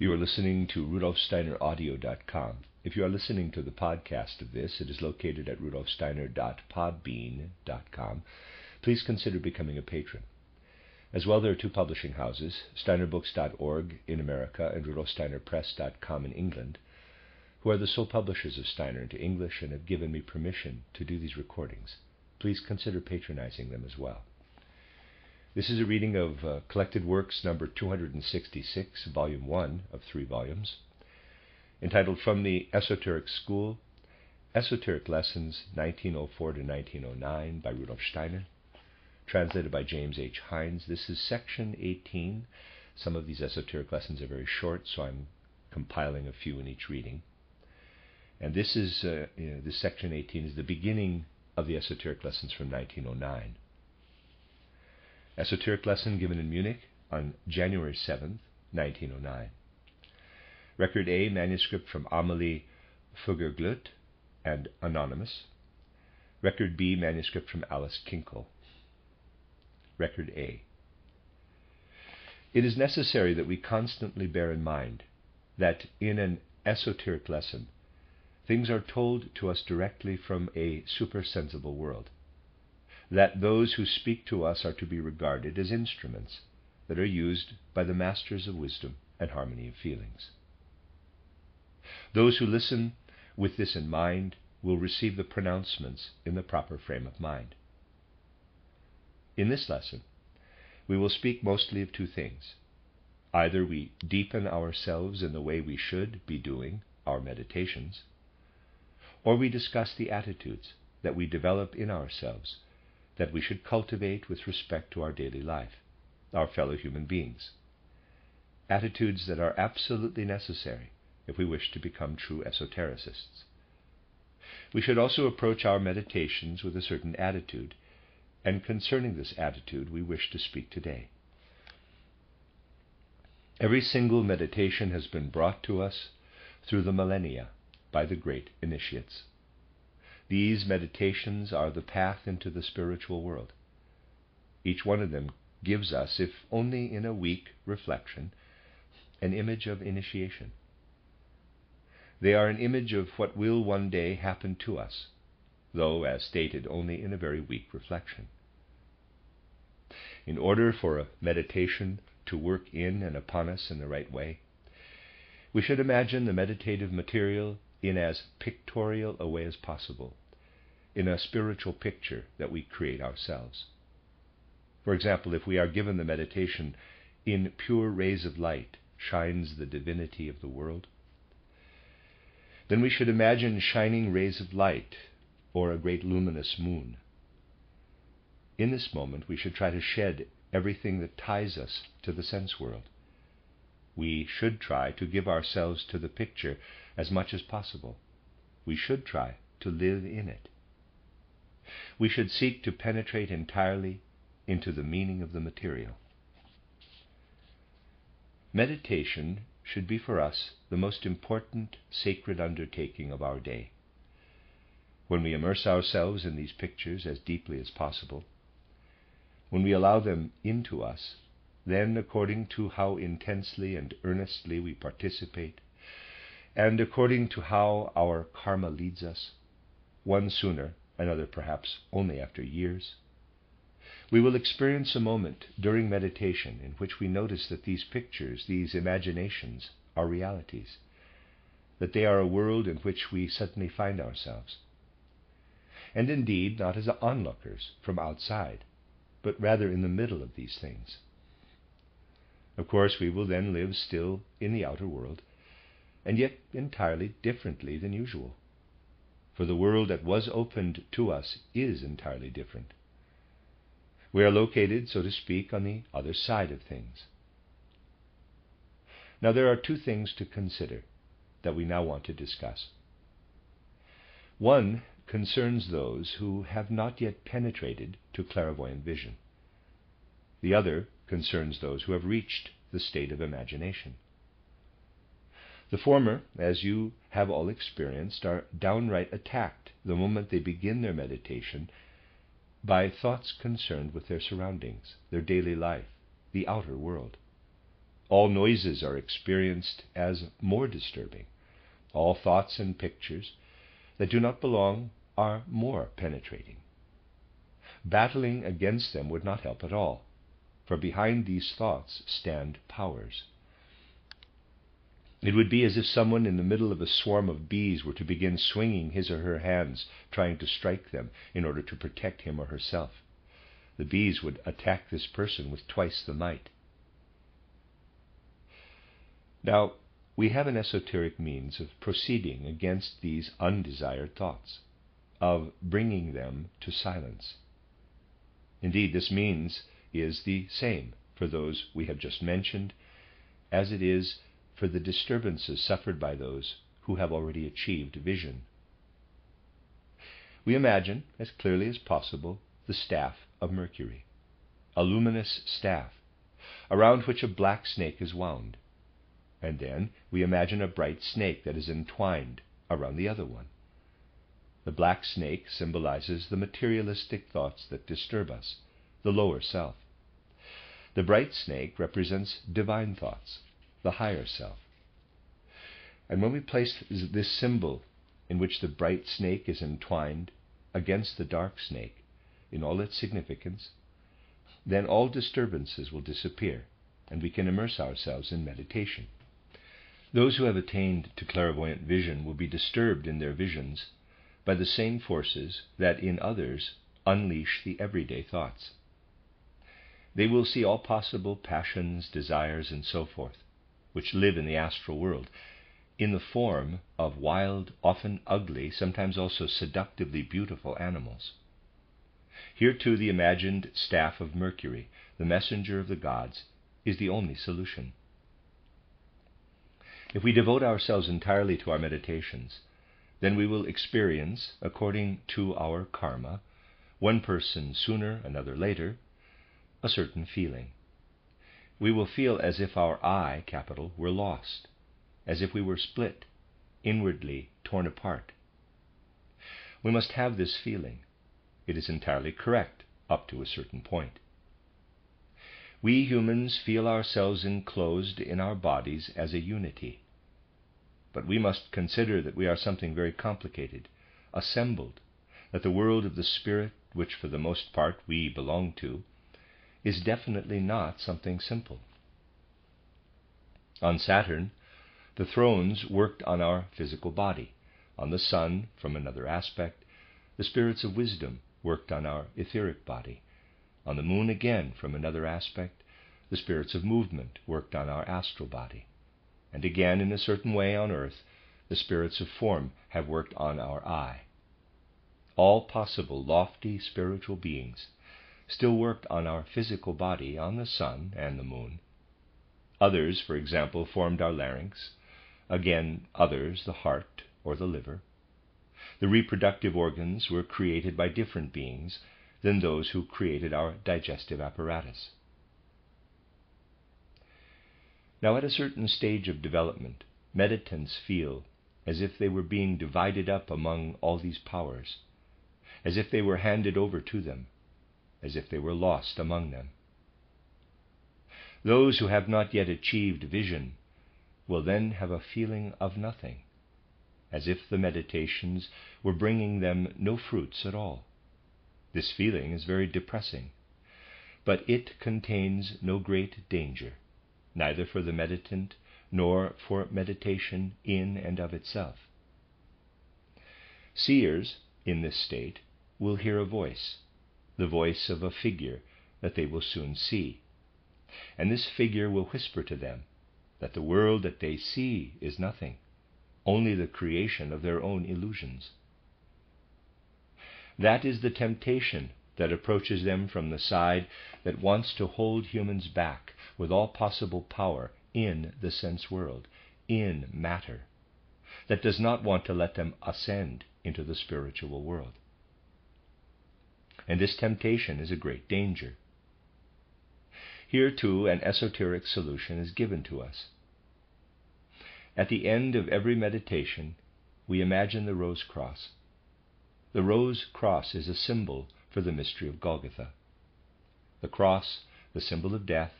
You are listening to rudolfsteineraudio.com. If you are listening to the podcast of this, it is located at rudolfsteiner.podbean.com. Please consider becoming a patron. As well, there are two publishing houses, steinerbooks.org in America and rudolfsteinerpress.com in England, who are the sole publishers of Steiner into English and have given me permission to do these recordings. Please consider patronizing them as well. This is a reading of uh, Collected Works number 266, volume 1 of three volumes, entitled From the Esoteric School Esoteric Lessons 1904 to 1909 by Rudolf Steiner, translated by James H. Hindes. This is section 18. Some of these esoteric lessons are very short, so I'm compiling a few in each reading. And this is uh, you know, this section 18 is the beginning of the esoteric lessons from 1909. Esoteric lesson given in Munich on January 7, 1909. Record A, manuscript from Amelie Fugger-Glött and Anonymous. Record B, manuscript from Alice Kinkel. Record A. It is necessary that we constantly bear in mind that in an esoteric lesson, things are told to us directly from a supersensible world that those who speak to us are to be regarded as instruments that are used by the masters of wisdom and harmony of feelings. Those who listen with this in mind will receive the pronouncements in the proper frame of mind. In this lesson, we will speak mostly of two things. Either we deepen ourselves in the way we should be doing our meditations, or we discuss the attitudes that we develop in ourselves that we should cultivate with respect to our daily life, our fellow human beings. Attitudes that are absolutely necessary if we wish to become true esotericists. We should also approach our meditations with a certain attitude, and concerning this attitude we wish to speak today. Every single meditation has been brought to us through the millennia by the great initiates. These meditations are the path into the spiritual world. Each one of them gives us, if only in a weak reflection, an image of initiation. They are an image of what will one day happen to us, though, as stated, only in a very weak reflection. In order for a meditation to work in and upon us in the right way, we should imagine the meditative material in as pictorial a way as possible, in a spiritual picture that we create ourselves. For example, if we are given the meditation, in pure rays of light shines the divinity of the world, then we should imagine shining rays of light or a great luminous moon. In this moment, we should try to shed everything that ties us to the sense world. We should try to give ourselves to the picture as much as possible. We should try to live in it. We should seek to penetrate entirely into the meaning of the material. Meditation should be for us the most important sacred undertaking of our day. When we immerse ourselves in these pictures as deeply as possible, when we allow them into us, then, according to how intensely and earnestly we participate, and according to how our karma leads us, one sooner, another perhaps only after years, we will experience a moment during meditation in which we notice that these pictures, these imaginations, are realities, that they are a world in which we suddenly find ourselves. And indeed, not as onlookers from outside, but rather in the middle of these things. Of course, we will then live still in the outer world, and yet entirely differently than usual. For the world that was opened to us is entirely different. We are located, so to speak, on the other side of things. Now, there are two things to consider that we now want to discuss. One concerns those who have not yet penetrated to clairvoyant vision. The other concerns those who have reached the state of imagination. The former, as you have all experienced, are downright attacked the moment they begin their meditation by thoughts concerned with their surroundings, their daily life, the outer world. All noises are experienced as more disturbing. All thoughts and pictures that do not belong are more penetrating. Battling against them would not help at all, for behind these thoughts stand powers. It would be as if someone in the middle of a swarm of bees were to begin swinging his or her hands, trying to strike them in order to protect him or herself. The bees would attack this person with twice the might. Now, we have an esoteric means of proceeding against these undesired thoughts, of bringing them to silence. Indeed, this means is the same for those we have just mentioned as it is for the disturbances suffered by those who have already achieved vision. We imagine, as clearly as possible, the staff of Mercury, a luminous staff, around which a black snake is wound. And then we imagine a bright snake that is entwined around the other one. The black snake symbolizes the materialistic thoughts that disturb us, the lower self. The bright snake represents divine thoughts, the higher self. And when we place this symbol in which the bright snake is entwined against the dark snake in all its significance, then all disturbances will disappear and we can immerse ourselves in meditation. Those who have attained to clairvoyant vision will be disturbed in their visions by the same forces that in others unleash the everyday thoughts. They will see all possible passions, desires, and so forth, which live in the astral world, in the form of wild, often ugly, sometimes also seductively beautiful animals. Here, too, the imagined staff of Mercury, the messenger of the gods, is the only solution. If we devote ourselves entirely to our meditations, then we will experience, according to our karma, one person sooner, another later, a certain feeling. We will feel as if our I, capital, were lost, as if we were split, inwardly torn apart. We must have this feeling. It is entirely correct up to a certain point. We humans feel ourselves enclosed in our bodies as a unity. But we must consider that we are something very complicated, assembled, that the world of the spirit, which for the most part we belong to, is definitely not something simple. On Saturn, the thrones worked on our physical body. On the Sun, from another aspect, the spirits of wisdom worked on our etheric body. On the moon, again, from another aspect, the spirits of movement worked on our astral body. And again, in a certain way on earth, the spirits of form have worked on our I. All possible lofty spiritual beings still worked on our physical body on the sun and the moon. Others, for example, formed our larynx, again, others the heart or the liver. The reproductive organs were created by different beings than those who created our digestive apparatus. Now, at a certain stage of development, meditants feel as if they were being divided up among all these powers, as if they were handed over to them, as if they were lost among them. Those who have not yet achieved vision will then have a feeling of nothing, as if the meditations were bringing them no fruits at all. This feeling is very depressing, but it contains no great danger, neither for the meditant nor for meditation in and of itself. Seers in this state will hear a voice, the voice of a figure that they will soon see, and this figure will whisper to them that the world that they see is nothing, only the creation of their own illusions. That is the temptation that approaches them from the side that wants to hold humans back with all possible power in the sense world, in matter, that does not want to let them ascend into the spiritual world. And this temptation is a great danger. Here, too, an esoteric solution is given to us. At the end of every meditation, we imagine the rose cross. The rose cross is a symbol for the mystery of Golgotha. The cross, the symbol of death,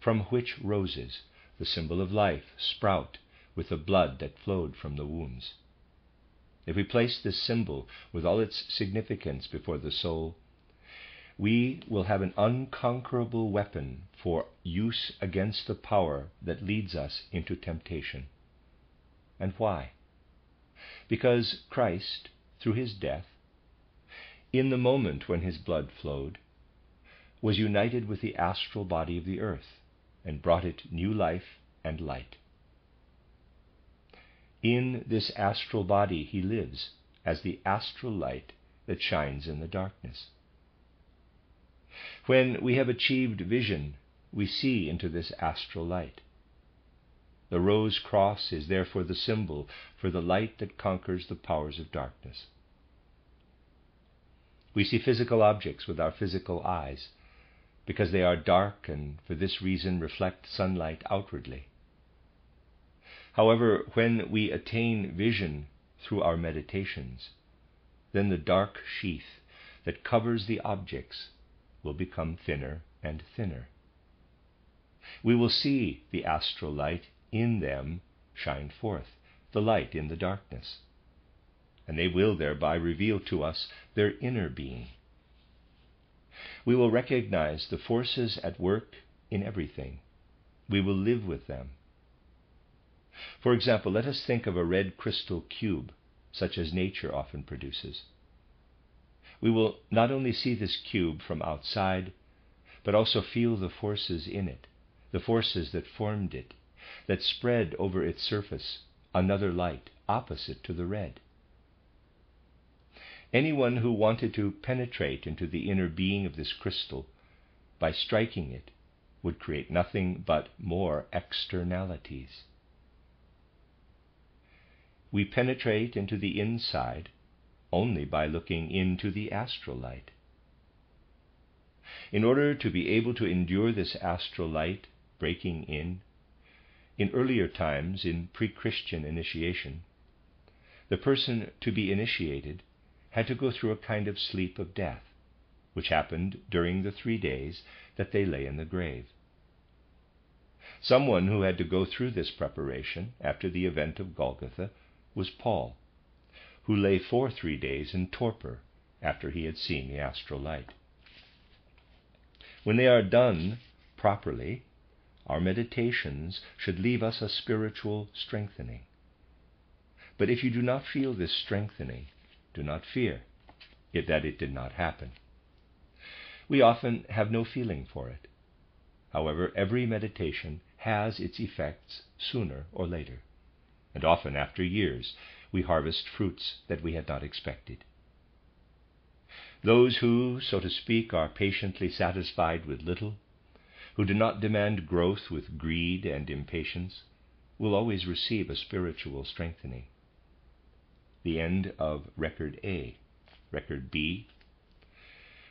from which roses, the symbol of life, sprout with the blood that flowed from the wounds. If we place this symbol with all its significance before the soul, we will have an unconquerable weapon for use against the power that leads us into temptation. And why? Because Christ, through his death, in the moment when his blood flowed, was united with the astral body of the earth and brought it new life and light. In this astral body he lives as the astral light that shines in the darkness. When we have achieved vision, we see into this astral light. The rose cross is therefore the symbol for the light that conquers the powers of darkness. We see physical objects with our physical eyes because they are dark and for this reason reflect sunlight outwardly. However, when we attain vision through our meditations, then the dark sheath that covers the objects will become thinner and thinner. We will see the astral light in them shine forth, the light in the darkness, and they will thereby reveal to us their inner being. We will recognize the forces at work in everything. We will live with them for example, let us think of a red crystal cube, such as nature often produces. We will not only see this cube from outside, but also feel the forces in it, the forces that formed it, that spread over its surface another light opposite to the red. Anyone who wanted to penetrate into the inner being of this crystal by striking it would create nothing but more externalities we penetrate into the inside only by looking into the astral light. In order to be able to endure this astral light breaking in, in earlier times in pre Christian initiation, the person to be initiated had to go through a kind of sleep of death, which happened during the three days that they lay in the grave. Someone who had to go through this preparation after the event of Golgotha was Paul, who lay for three days in torpor after he had seen the astral light. When they are done properly, our meditations should leave us a spiritual strengthening. But if you do not feel this strengthening, do not fear it that it did not happen. We often have no feeling for it. However, every meditation has its effects sooner or later and often after years we harvest fruits that we had not expected. Those who, so to speak, are patiently satisfied with little, who do not demand growth with greed and impatience, will always receive a spiritual strengthening. The end of Record A. Record B.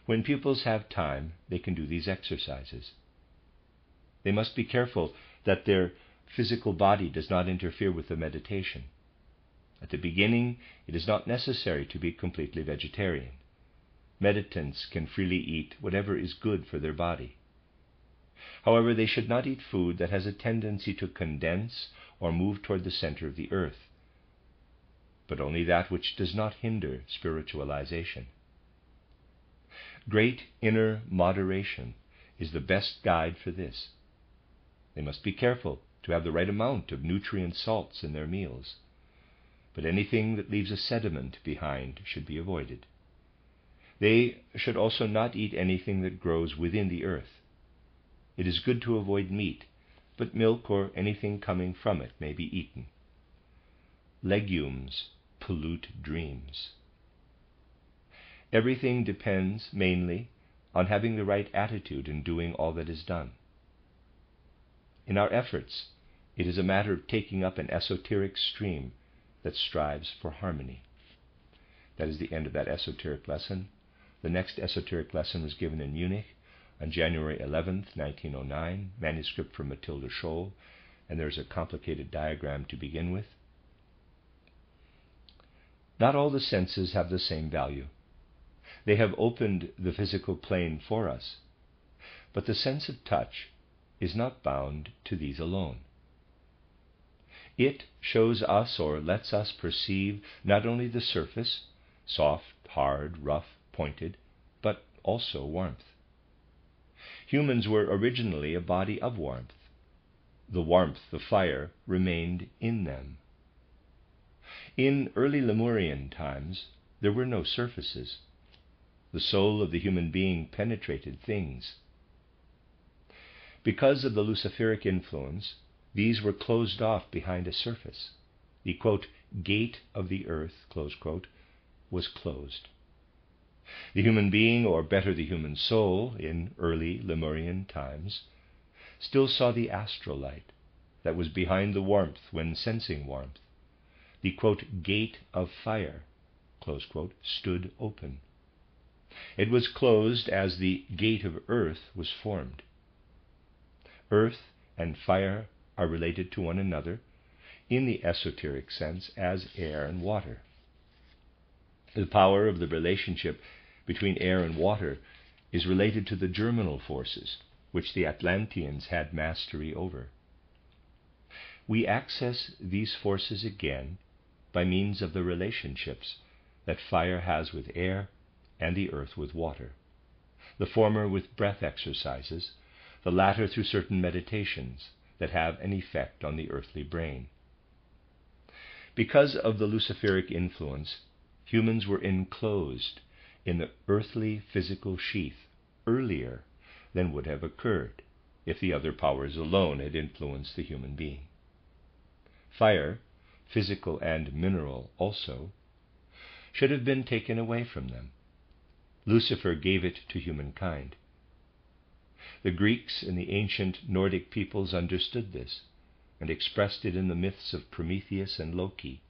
When pupils have time, they can do these exercises. They must be careful that their physical body does not interfere with the meditation. At the beginning, it is not necessary to be completely vegetarian. Meditants can freely eat whatever is good for their body. However, they should not eat food that has a tendency to condense or move toward the center of the earth, but only that which does not hinder spiritualization. Great inner moderation is the best guide for this. They must be careful to have the right amount of nutrient salts in their meals. But anything that leaves a sediment behind should be avoided. They should also not eat anything that grows within the earth. It is good to avoid meat, but milk or anything coming from it may be eaten. Legumes pollute dreams. Everything depends mainly on having the right attitude in doing all that is done. In our efforts, it is a matter of taking up an esoteric stream that strives for harmony. That is the end of that esoteric lesson. The next esoteric lesson was given in Munich on January 11, 1909, manuscript from Matilda Scholl, and there's a complicated diagram to begin with. Not all the senses have the same value. They have opened the physical plane for us, but the sense of touch is not bound to these alone. It shows us or lets us perceive not only the surface, soft, hard, rough, pointed, but also warmth. Humans were originally a body of warmth. The warmth of fire remained in them. In early Lemurian times, there were no surfaces. The soul of the human being penetrated things. Because of the Luciferic influence, these were closed off behind a surface. The quote, gate of the earth quote, was closed. The human being, or better, the human soul, in early Lemurian times, still saw the astral light that was behind the warmth when sensing warmth. The quote, gate of fire quote, stood open. It was closed as the gate of earth was formed. Earth and fire are related to one another in the esoteric sense as air and water. The power of the relationship between air and water is related to the germinal forces which the Atlanteans had mastery over. We access these forces again by means of the relationships that fire has with air and the earth with water, the former with breath exercises, the latter through certain meditations that have an effect on the earthly brain. Because of the Luciferic influence, humans were enclosed in the earthly physical sheath earlier than would have occurred if the other powers alone had influenced the human being. Fire, physical and mineral also, should have been taken away from them. Lucifer gave it to humankind. The Greeks and the ancient Nordic peoples understood this and expressed it in the myths of Prometheus and Loki.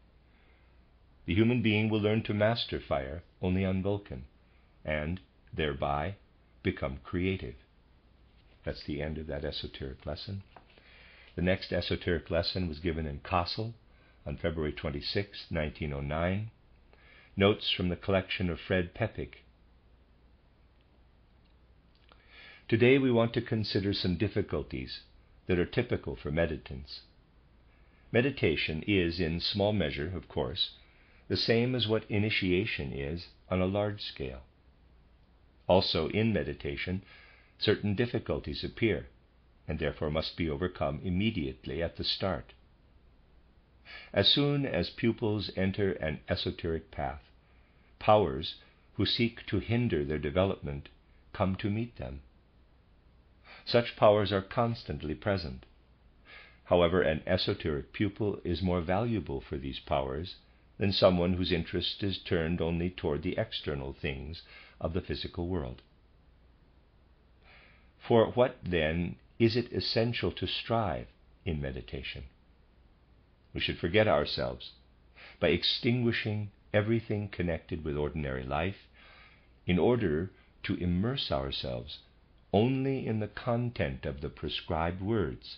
The human being will learn to master fire only on Vulcan and, thereby, become creative. That's the end of that esoteric lesson. The next esoteric lesson was given in Kassel on February 26, 1909. Notes from the collection of Fred Poeppig. Today we want to consider some difficulties that are typical for meditants. Meditation is, in small measure, of course, the same as what initiation is on a large scale. Also, in meditation, certain difficulties appear and therefore must be overcome immediately at the start. As soon as pupils enter an esoteric path, powers who seek to hinder their development come to meet them. Such powers are constantly present. However, an esoteric pupil is more valuable for these powers than someone whose interest is turned only toward the external things of the physical world. For what, then, is it essential to strive in meditation? We should forget ourselves by extinguishing everything connected with ordinary life in order to immerse ourselves only in the content of the prescribed words,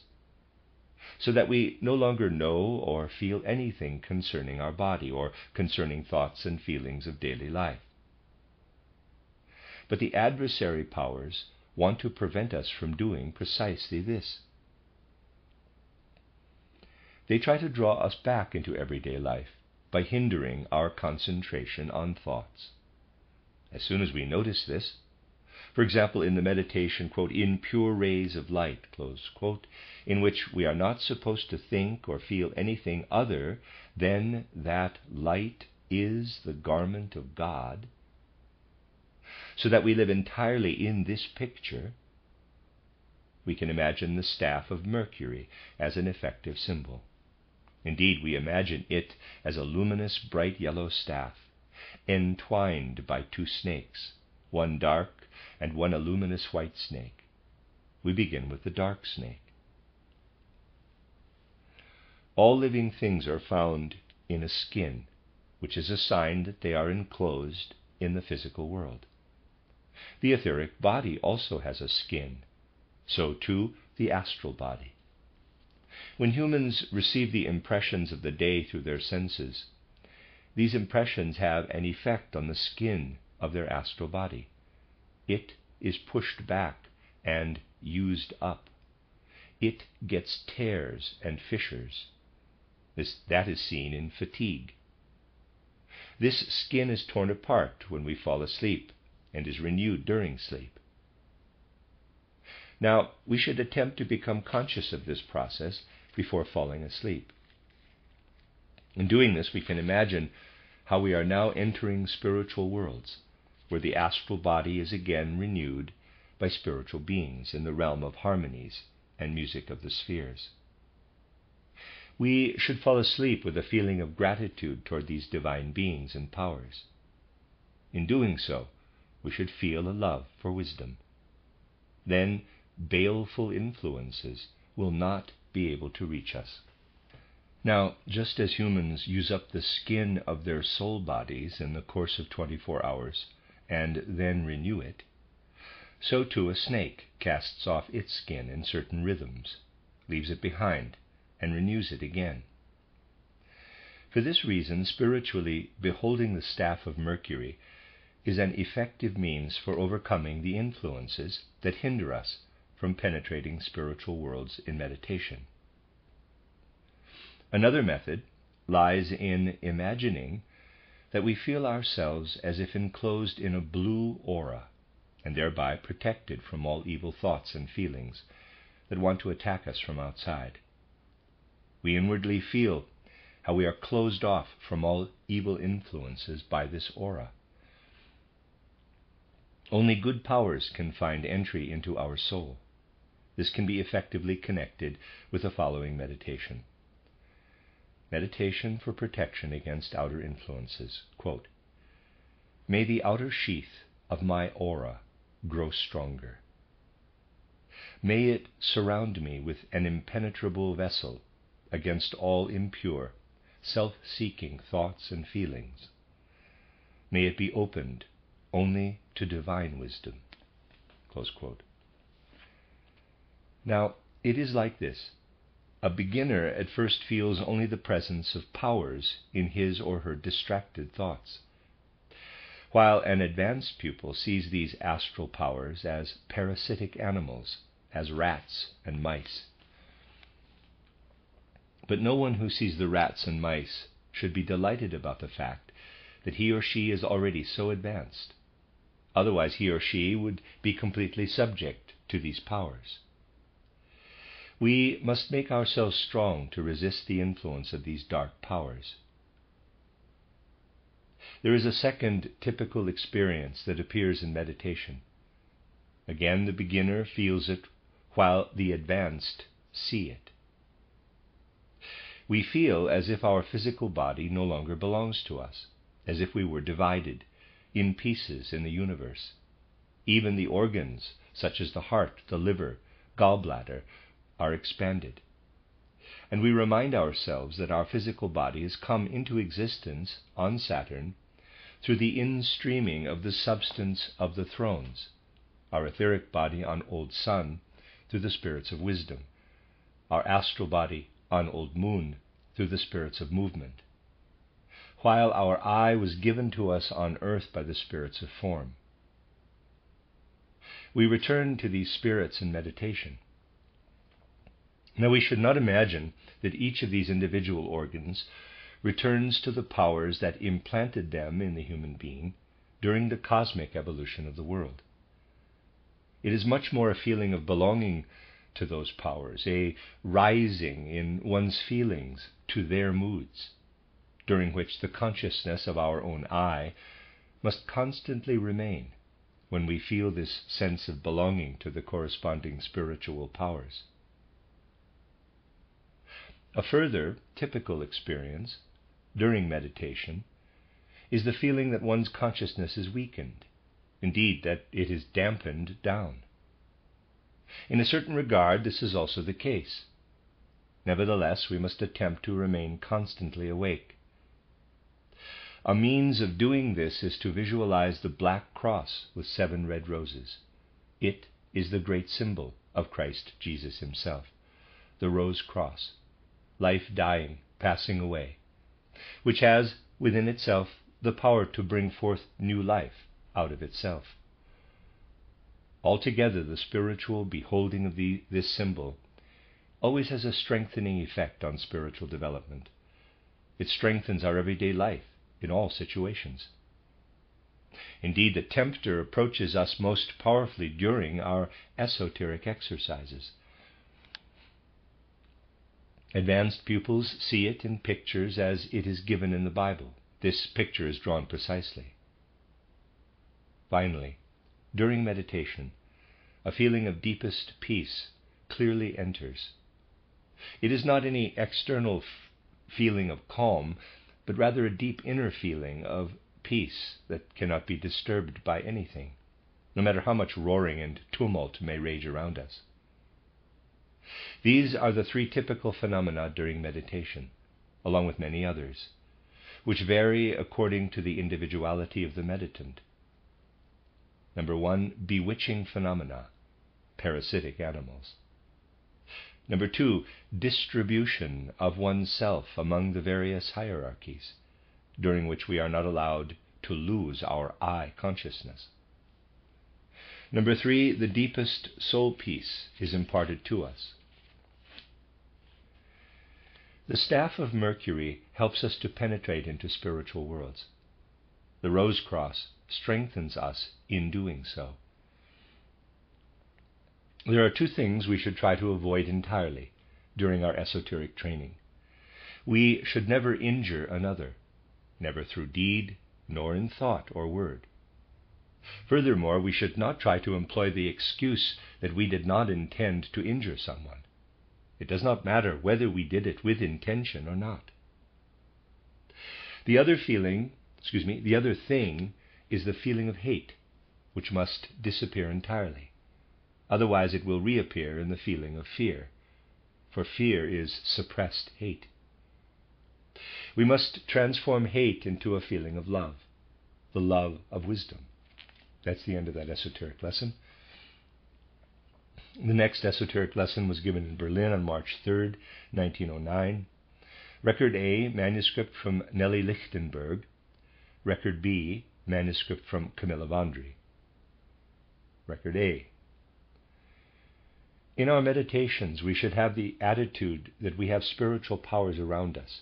so that we no longer know or feel anything concerning our body or concerning thoughts and feelings of daily life. But the adversary powers want to prevent us from doing precisely this. They try to draw us back into everyday life by hindering our concentration on thoughts. As soon as we notice this, for example, in the meditation, quote, in pure rays of light, close quote, in which we are not supposed to think or feel anything other than that light is the garment of God, so that we live entirely in this picture, we can imagine the staff of Mercury as an effective symbol. Indeed, we imagine it as a luminous, bright yellow staff, entwined by two snakes, one dark and one a luminous white snake. We begin with the dark snake. All living things are found in a skin, which is a sign that they are enclosed in the physical world. The etheric body also has a skin, so too the astral body. When humans receive the impressions of the day through their senses, these impressions have an effect on the skin of their astral body. It is pushed back and used up. It gets tears and fissures. This, that is seen in fatigue. This skin is torn apart when we fall asleep and is renewed during sleep. Now, we should attempt to become conscious of this process before falling asleep. In doing this, we can imagine how we are now entering spiritual worlds, where the astral body is again renewed by spiritual beings in the realm of harmonies and music of the spheres. We should fall asleep with a feeling of gratitude toward these divine beings and powers. In doing so, we should feel a love for wisdom. Then baleful influences will not be able to reach us. Now, just as humans use up the skin of their soul bodies in the course of 24 hours and then renew it, so too a snake casts off its skin in certain rhythms, leaves it behind, and renews it again. For this reason, spiritually, beholding the staff of Mercury is an effective means for overcoming the influences that hinder us from penetrating spiritual worlds in meditation. Another method lies in imagining that we feel ourselves as if enclosed in a blue aura and thereby protected from all evil thoughts and feelings that want to attack us from outside. We inwardly feel how we are closed off from all evil influences by this aura. Only good powers can find entry into our soul. This can be effectively connected with the following meditation. Meditation for protection against outer influences. Quote, May the outer sheath of my aura grow stronger. May it surround me with an impenetrable vessel against all impure, self seeking thoughts and feelings. May it be opened only to divine wisdom. Now, it is like this. A beginner at first feels only the presence of powers in his or her distracted thoughts, while an advanced pupil sees these astral powers as parasitic animals, as rats and mice. But no one who sees the rats and mice should be delighted about the fact that he or she is already so advanced. Otherwise, he or she would be completely subject to these powers. We must make ourselves strong to resist the influence of these dark powers. There is a second typical experience that appears in meditation. Again, the beginner feels it while the advanced see it. We feel as if our physical body no longer belongs to us, as if we were divided in pieces in the universe. Even the organs, such as the heart, the liver, gallbladder, are expanded. And we remind ourselves that our physical body has come into existence on Saturn through the instreaming of the substance of the thrones, our etheric body on Old Sun through the spirits of wisdom, our astral body on Old Moon through the spirits of movement, while our I was given to us on earth by the spirits of form. We return to these spirits in meditation. Now, we should not imagine that each of these individual organs returns to the powers that implanted them in the human being during the cosmic evolution of the world. It is much more a feeling of belonging to those powers, a rising in one's feelings to their moods, during which the consciousness of our own I must constantly remain when we feel this sense of belonging to the corresponding spiritual powers. A further typical experience during meditation is the feeling that one's consciousness is weakened, indeed, that it is dampened down. In a certain regard, this is also the case. Nevertheless, we must attempt to remain constantly awake. A means of doing this is to visualize the black cross with seven red roses. It is the great symbol of Christ Jesus Himself, the rose cross life dying, passing away, which has within itself the power to bring forth new life out of itself. Altogether, the spiritual beholding of the, this symbol always has a strengthening effect on spiritual development, It strengthens our everyday life in all situations. Indeed, the tempter approaches us most powerfully during our esoteric exercises. Advanced pupils see it in pictures as it is given in the Bible. This picture is drawn precisely. Finally, during meditation, a feeling of deepest peace clearly enters. It is not any external f- feeling of calm, but rather a deep inner feeling of peace that cannot be disturbed by anything, no matter how much roaring and tumult may rage around us. These are the three typical phenomena during meditation, along with many others, which vary according to the individuality of the meditant. Number one, bewitching phenomena, parasitic animals. Number two, distribution of oneself among the various hierarchies, during which we are not allowed to lose our I consciousness. Number three, the deepest soul peace is imparted to us. The staff of Mercury helps us to penetrate into spiritual worlds. The rose cross strengthens us in doing so. There are two things we should try to avoid entirely during our esoteric training. We should never injure another, never through deed, nor in thought or word. Furthermore, we should not try to employ the excuse that we did not intend to injure someone. It does not matter whether we did it with intention or not. The other feeling, excuse me, the other thing is the feeling of hate, which must disappear entirely. Otherwise, it will reappear in the feeling of fear, for fear is suppressed hate. We must transform hate into a feeling of love, the love of wisdom. That's the end of that esoteric lesson. The next esoteric lesson was given in Berlin on March 3, 1909. Record A, manuscript from Nelly Lichtenberg. Record B, manuscript from Camilla Wandrey. Record A. In our meditations, we should have the attitude that we have spiritual powers around us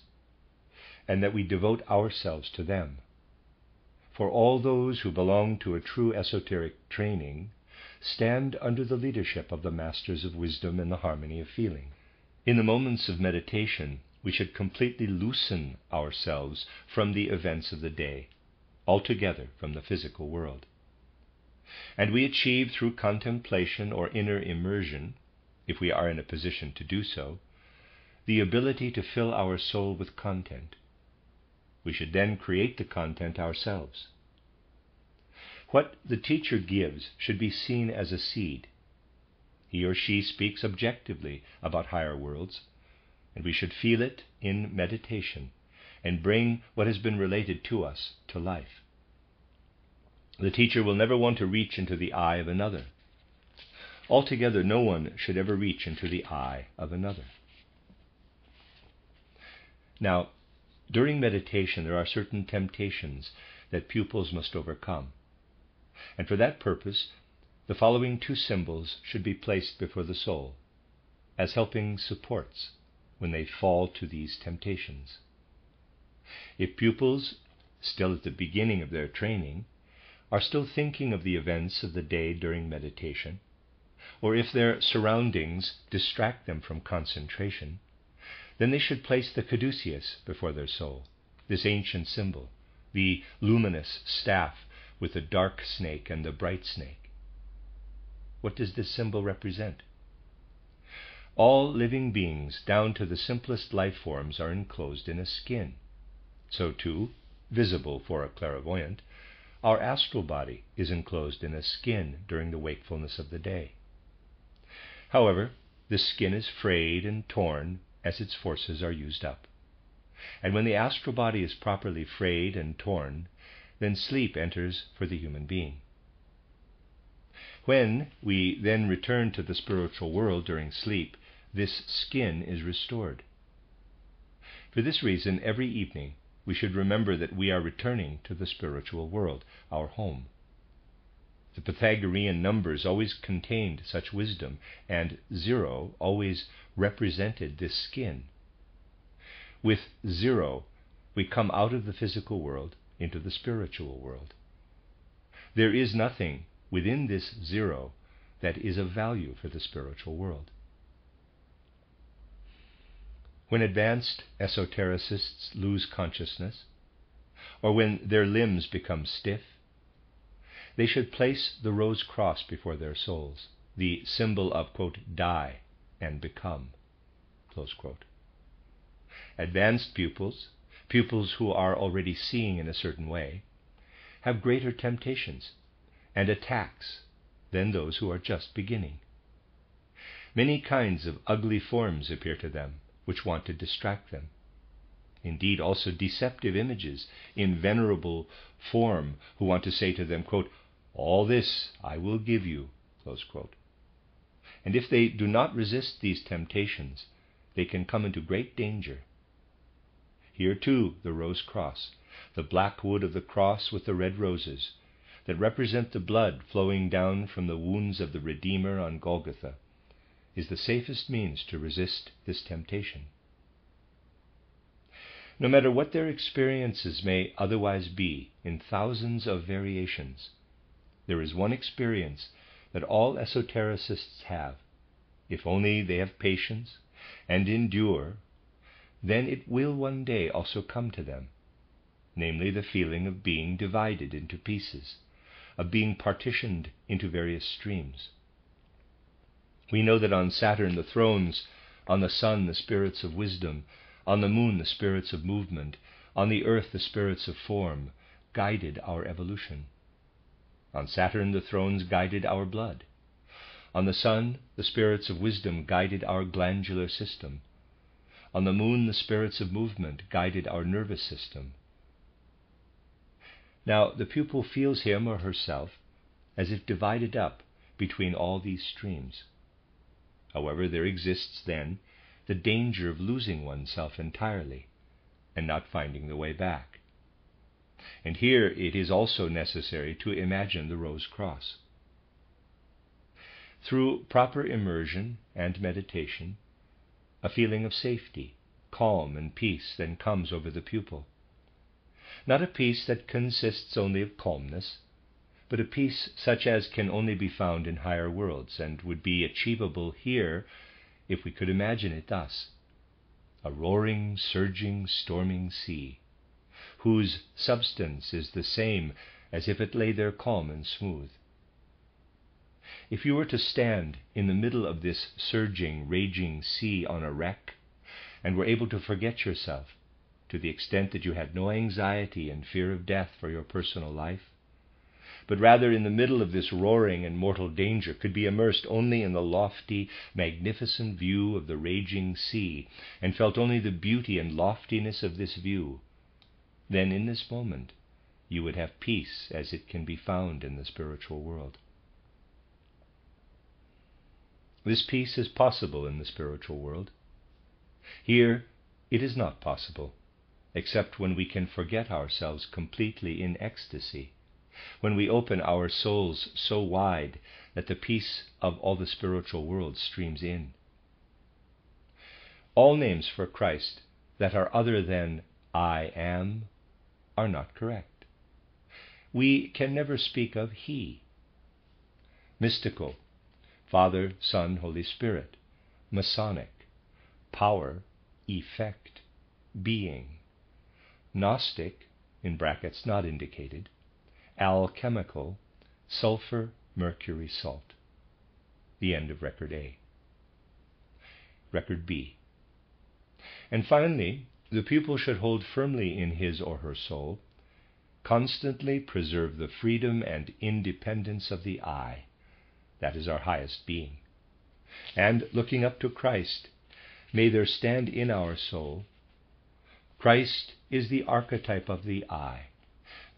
and that we devote ourselves to them. For all those who belong to a true esoteric training stand under the leadership of the masters of wisdom and the harmony of feeling. In the moments of meditation, we should completely loosen ourselves from the events of the day, altogether from the physical world. And we achieve through contemplation or inner immersion, if we are in a position to do so, the ability to fill our soul with content. We should then create the content ourselves. What the teacher gives should be seen as a seed. He or she speaks objectively about higher worlds, and we should feel it in meditation and bring what has been related to us to life. The teacher will never want to reach into the I of another. Altogether, no one should ever reach into the I of another. Now, during meditation, there are certain temptations that pupils must overcome. And for that purpose, the following two symbols should be placed before the soul as helping supports when they fall to these temptations. If pupils, still at the beginning of their training, are still thinking of the events of the day during meditation, or if their surroundings distract them from concentration, then they should place the caduceus before their soul, this ancient symbol, the luminous staff with the dark snake and the bright snake. What does this symbol represent? All living beings, down to the simplest life forms, are enclosed in a skin. So, too, visible for a clairvoyant, our astral body is enclosed in a skin during the wakefulness of the day. However, the skin is frayed and torn as its forces are used up. And when the astral body is properly frayed and torn, then sleep enters for the human being. When we then return to the spiritual world during sleep, this skin is restored. For this reason, every evening we should remember that we are returning to the spiritual world, our home. The Pythagorean numbers always contained such wisdom, and zero always represented this skin. With zero, we come out of the physical world into the spiritual world. There is nothing within this zero that is of value for the spiritual world. When advanced esotericists lose consciousness, or when their limbs become stiff, they should place the rose cross before their souls, the symbol of, quote, die and become. Advanced pupils, pupils who are already seeing in a certain way, have greater temptations and attacks than those who are just beginning. Many kinds of ugly forms appear to them which want to distract them. Indeed, also deceptive images in venerable form who want to say to them, quote, All this I will give you. And if they do not resist these temptations, they can come into great danger. Here, too, the rose cross, the black wood of the cross with the red roses, that represent the blood flowing down from the wounds of the Redeemer on Golgotha, is the safest means to resist this temptation. No matter what their experiences may otherwise be in thousands of variations, there is one experience that all esotericists have. If only they have patience and endure, then it will one day also come to them, namely the feeling of being divided into pieces, of being partitioned into various streams. We know that on Saturn the thrones, on the sun the spirits of wisdom, on the moon the spirits of movement, on the earth the spirits of form, guided our evolution. On Saturn the thrones guided our blood. On the sun, the spirits of wisdom guided our glandular system. On the moon, the spirits of movement guided our nervous system. Now, the pupil feels him or herself as if divided up between all these streams. However, there exists then the danger of losing oneself entirely and not finding the way back. And here it is also necessary to imagine the rose cross. Through proper immersion and meditation, a feeling of safety, calm, and peace then comes over the pupil. Not a peace that consists only of calmness, but a peace such as can only be found in higher worlds and would be achievable here if we could imagine it thus a roaring, surging, storming sea, whose substance is the same as if it lay there calm and smooth. If you were to stand in the middle of this surging, raging sea on a wreck, and were able to forget yourself to the extent that you had no anxiety and fear of death for your personal life, but rather in the middle of this roaring and mortal danger could be immersed only in the lofty, magnificent view of the raging sea, and felt only the beauty and loftiness of this view, then in this moment you would have peace as it can be found in the spiritual world. This peace is possible in the spiritual world. Here it is not possible, except when we can forget ourselves completely in ecstasy, when we open our souls so wide that the peace of all the spiritual world streams in. All names for Christ that are other than I am are not correct. We can never speak of He. Mystical Father, Son, Holy Spirit, Masonic, power, effect, being, Gnostic, in brackets not indicated, alchemical, sulfur, mercury, salt. The end of record A. Record B. And finally, the pupil should hold firmly in his or her soul, constantly preserve the freedom and independence of the I that is our highest being. And looking up to Christ, may there stand in our soul Christ is the archetype of the I.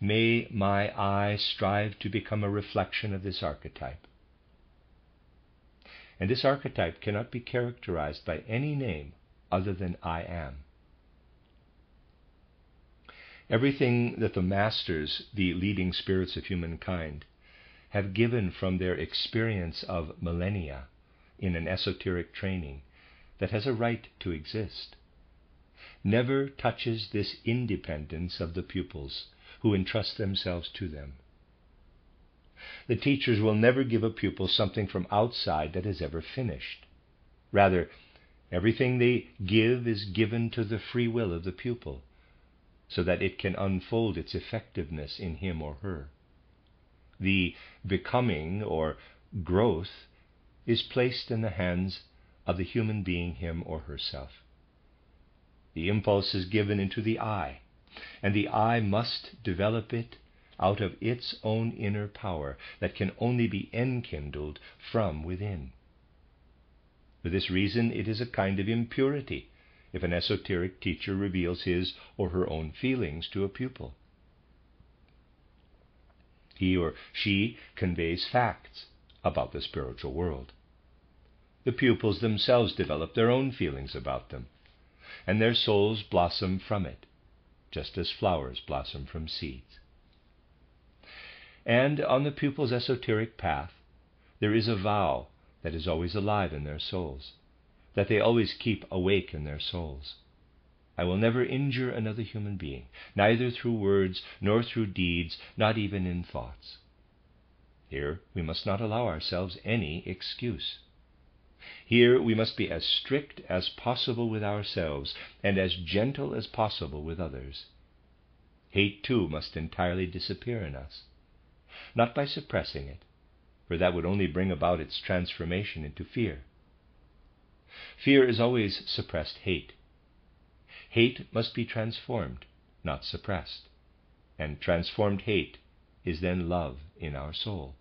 May my I strive to become a reflection of this archetype. And this archetype cannot be characterized by any name other than I am. Everything that the masters, the leading spirits of humankind, have given from their experience of millennia in an esoteric training that has a right to exist. never touches this independence of the pupils who entrust themselves to them. The teachers will never give a pupil something from outside that is ever finished. Rather, everything they give is given to the free will of the pupil, so that it can unfold its effectiveness in him or her. The becoming or growth is placed in the hands of the human being, him or herself. The impulse is given into the I, and the I must develop it out of its own inner power that can only be enkindled from within. For this reason, it is a kind of impurity if an esoteric teacher reveals his or her own feelings to a pupil. He or she conveys facts about the spiritual world. The pupils themselves develop their own feelings about them, and their souls blossom from it, just as flowers blossom from seeds. And on the pupil's esoteric path, there is a vow that is always alive in their souls, that they always keep awake in their souls. I will never injure another human being, neither through words nor through deeds, not even in thoughts. Here we must not allow ourselves any excuse. Here we must be as strict as possible with ourselves and as gentle as possible with others. Hate, too, must entirely disappear in us not by suppressing it, for that would only bring about its transformation into fear. Fear is always suppressed hate. Hate must be transformed, not suppressed, and transformed hate is then love in our soul.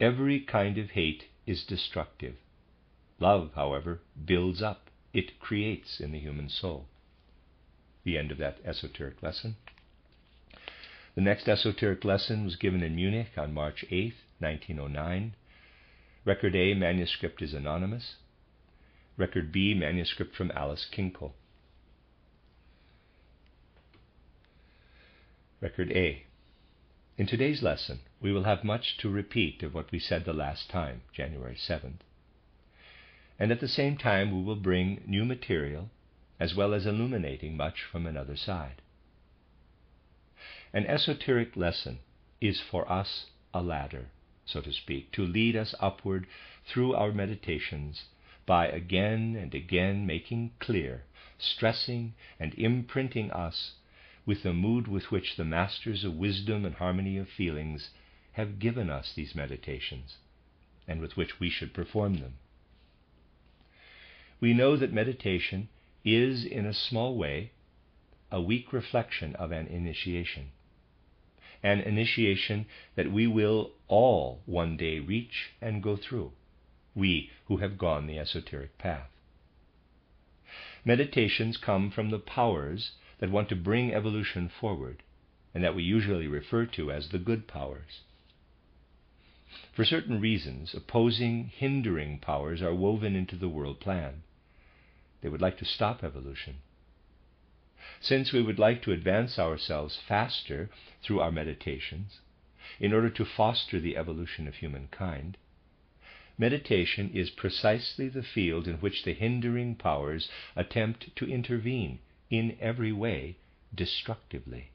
Every kind of hate is destructive. Love, however, builds up, it creates in the human soul. The end of that esoteric lesson. The next esoteric lesson was given in Munich on March 8, 1909. Record A manuscript is anonymous. Record B manuscript from Alice Kinkle. Record A. In today's lesson, we will have much to repeat of what we said the last time, January 7th. And at the same time, we will bring new material as well as illuminating much from another side. An esoteric lesson is for us a ladder, so to speak, to lead us upward through our meditations by again and again making clear, stressing, and imprinting us with the mood with which the masters of wisdom and harmony of feelings have given us these meditations, and with which we should perform them. We know that meditation is, in a small way, a weak reflection of an initiation an initiation that we will all one day reach and go through, we who have gone the esoteric path. Meditations come from the powers that want to bring evolution forward, and that we usually refer to as the good powers. For certain reasons, opposing, hindering powers are woven into the world plan. They would like to stop evolution. Since we would like to advance ourselves faster through our meditations, in order to foster the evolution of humankind, meditation is precisely the field in which the hindering powers attempt to intervene in every way destructively.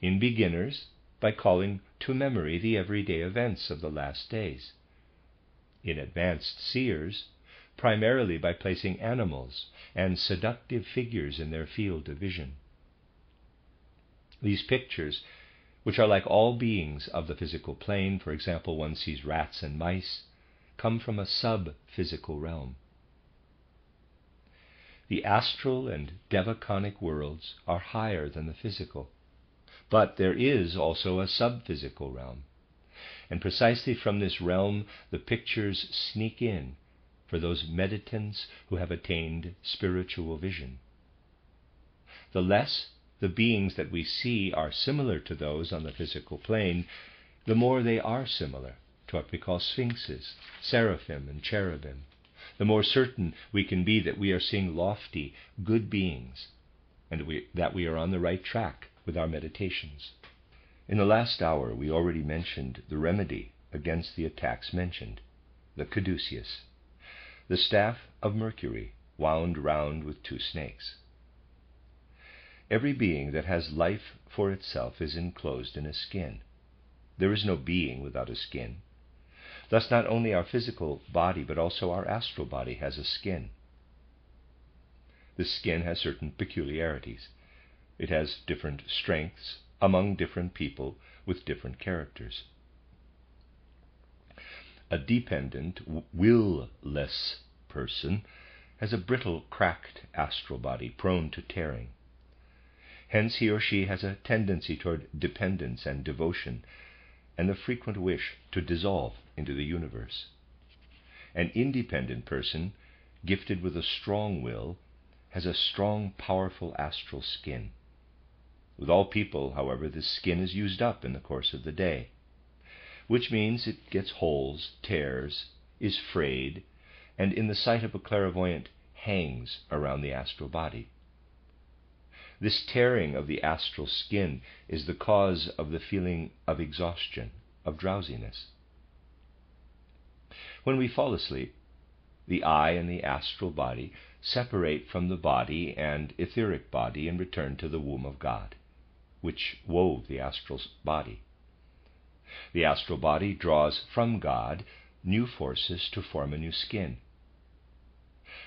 In beginners, by calling to memory the everyday events of the last days. In advanced seers, primarily by placing animals and seductive figures in their field of vision. These pictures, which are like all beings of the physical plane, for example, one sees rats and mice, come from a sub physical realm. The astral and devachanic worlds are higher than the physical, but there is also a sub physical realm. And precisely from this realm the pictures sneak in for those meditants who have attained spiritual vision. The less the beings that we see are similar to those on the physical plane, the more they are similar to what we call sphinxes, seraphim, and cherubim. The more certain we can be that we are seeing lofty, good beings, and we, that we are on the right track with our meditations. In the last hour, we already mentioned the remedy against the attacks mentioned, the caduceus the staff of Mercury, wound round with two snakes. Every being that has life for itself is enclosed in a skin. There is no being without a skin. Thus, not only our physical body, but also our astral body has a skin. The skin has certain peculiarities. It has different strengths among different people with different characters. A dependent, will-less person has a brittle, cracked astral body prone to tearing. Hence, he or she has a tendency toward dependence and devotion, and the frequent wish to dissolve into the universe. An independent person, gifted with a strong will, has a strong, powerful astral skin. With all people, however, this skin is used up in the course of the day, which means it gets holes, tears, is frayed, and in the sight of a clairvoyant hangs around the astral body. This tearing of the astral skin is the cause of the feeling of exhaustion, of drowsiness. When we fall asleep, the I and the astral body separate from the body and etheric body and return to the womb of God, which wove the astral body. The astral body draws from God new forces to form a new skin.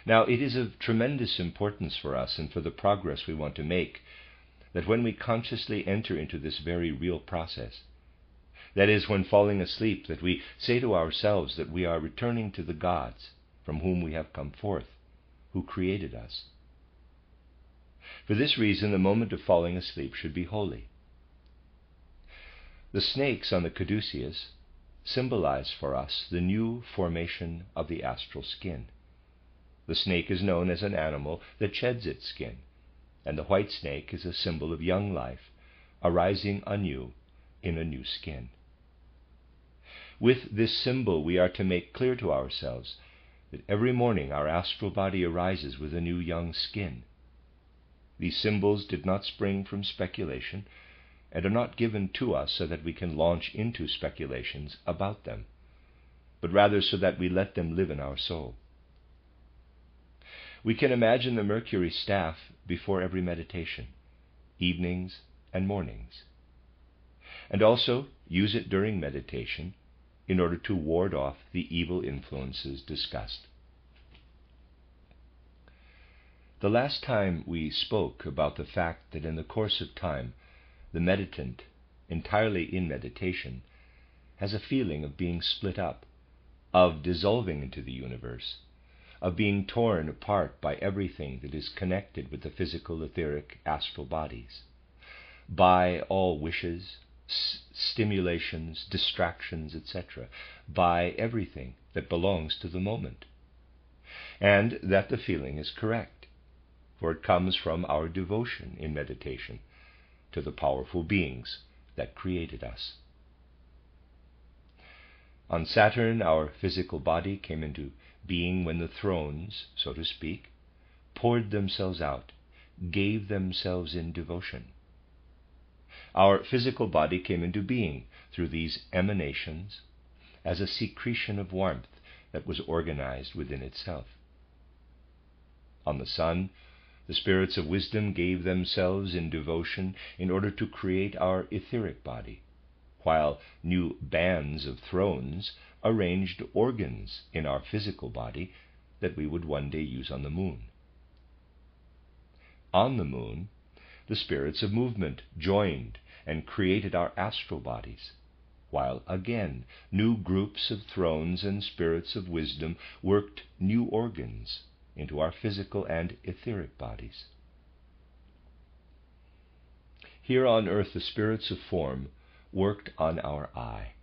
Now, it is of tremendous importance for us and for the progress we want to make that when we consciously enter into this very real process, that is, when falling asleep, that we say to ourselves that we are returning to the gods from whom we have come forth, who created us. For this reason, the moment of falling asleep should be holy. The snakes on the caduceus symbolize for us the new formation of the astral skin. The snake is known as an animal that sheds its skin, and the white snake is a symbol of young life arising anew in a new skin. With this symbol, we are to make clear to ourselves that every morning our astral body arises with a new young skin. These symbols did not spring from speculation and are not given to us so that we can launch into speculations about them, but rather so that we let them live in our soul. We can imagine the Mercury staff before every meditation, evenings and mornings, and also use it during meditation in order to ward off the evil influences discussed. The last time we spoke about the fact that in the course of time, the meditant, entirely in meditation, has a feeling of being split up, of dissolving into the universe, of being torn apart by everything that is connected with the physical, etheric, astral bodies, by all wishes, stimulations, distractions, etc., by everything that belongs to the moment. And that the feeling is correct, for it comes from our devotion in meditation to the powerful beings that created us. On Saturn, our physical body came into being when the thrones, so to speak, poured themselves out, gave themselves in devotion. Our physical body came into being through these emanations as a secretion of warmth that was organized within itself. On the Sun, the spirits of wisdom gave themselves in devotion in order to create our etheric body, while new bands of thrones arranged organs in our physical body that we would one day use on the moon. On the moon, the spirits of movement joined and created our astral bodies, while again new groups of thrones and spirits of wisdom worked new organs into our physical and etheric bodies. Here on earth, the spirits of form worked on our I,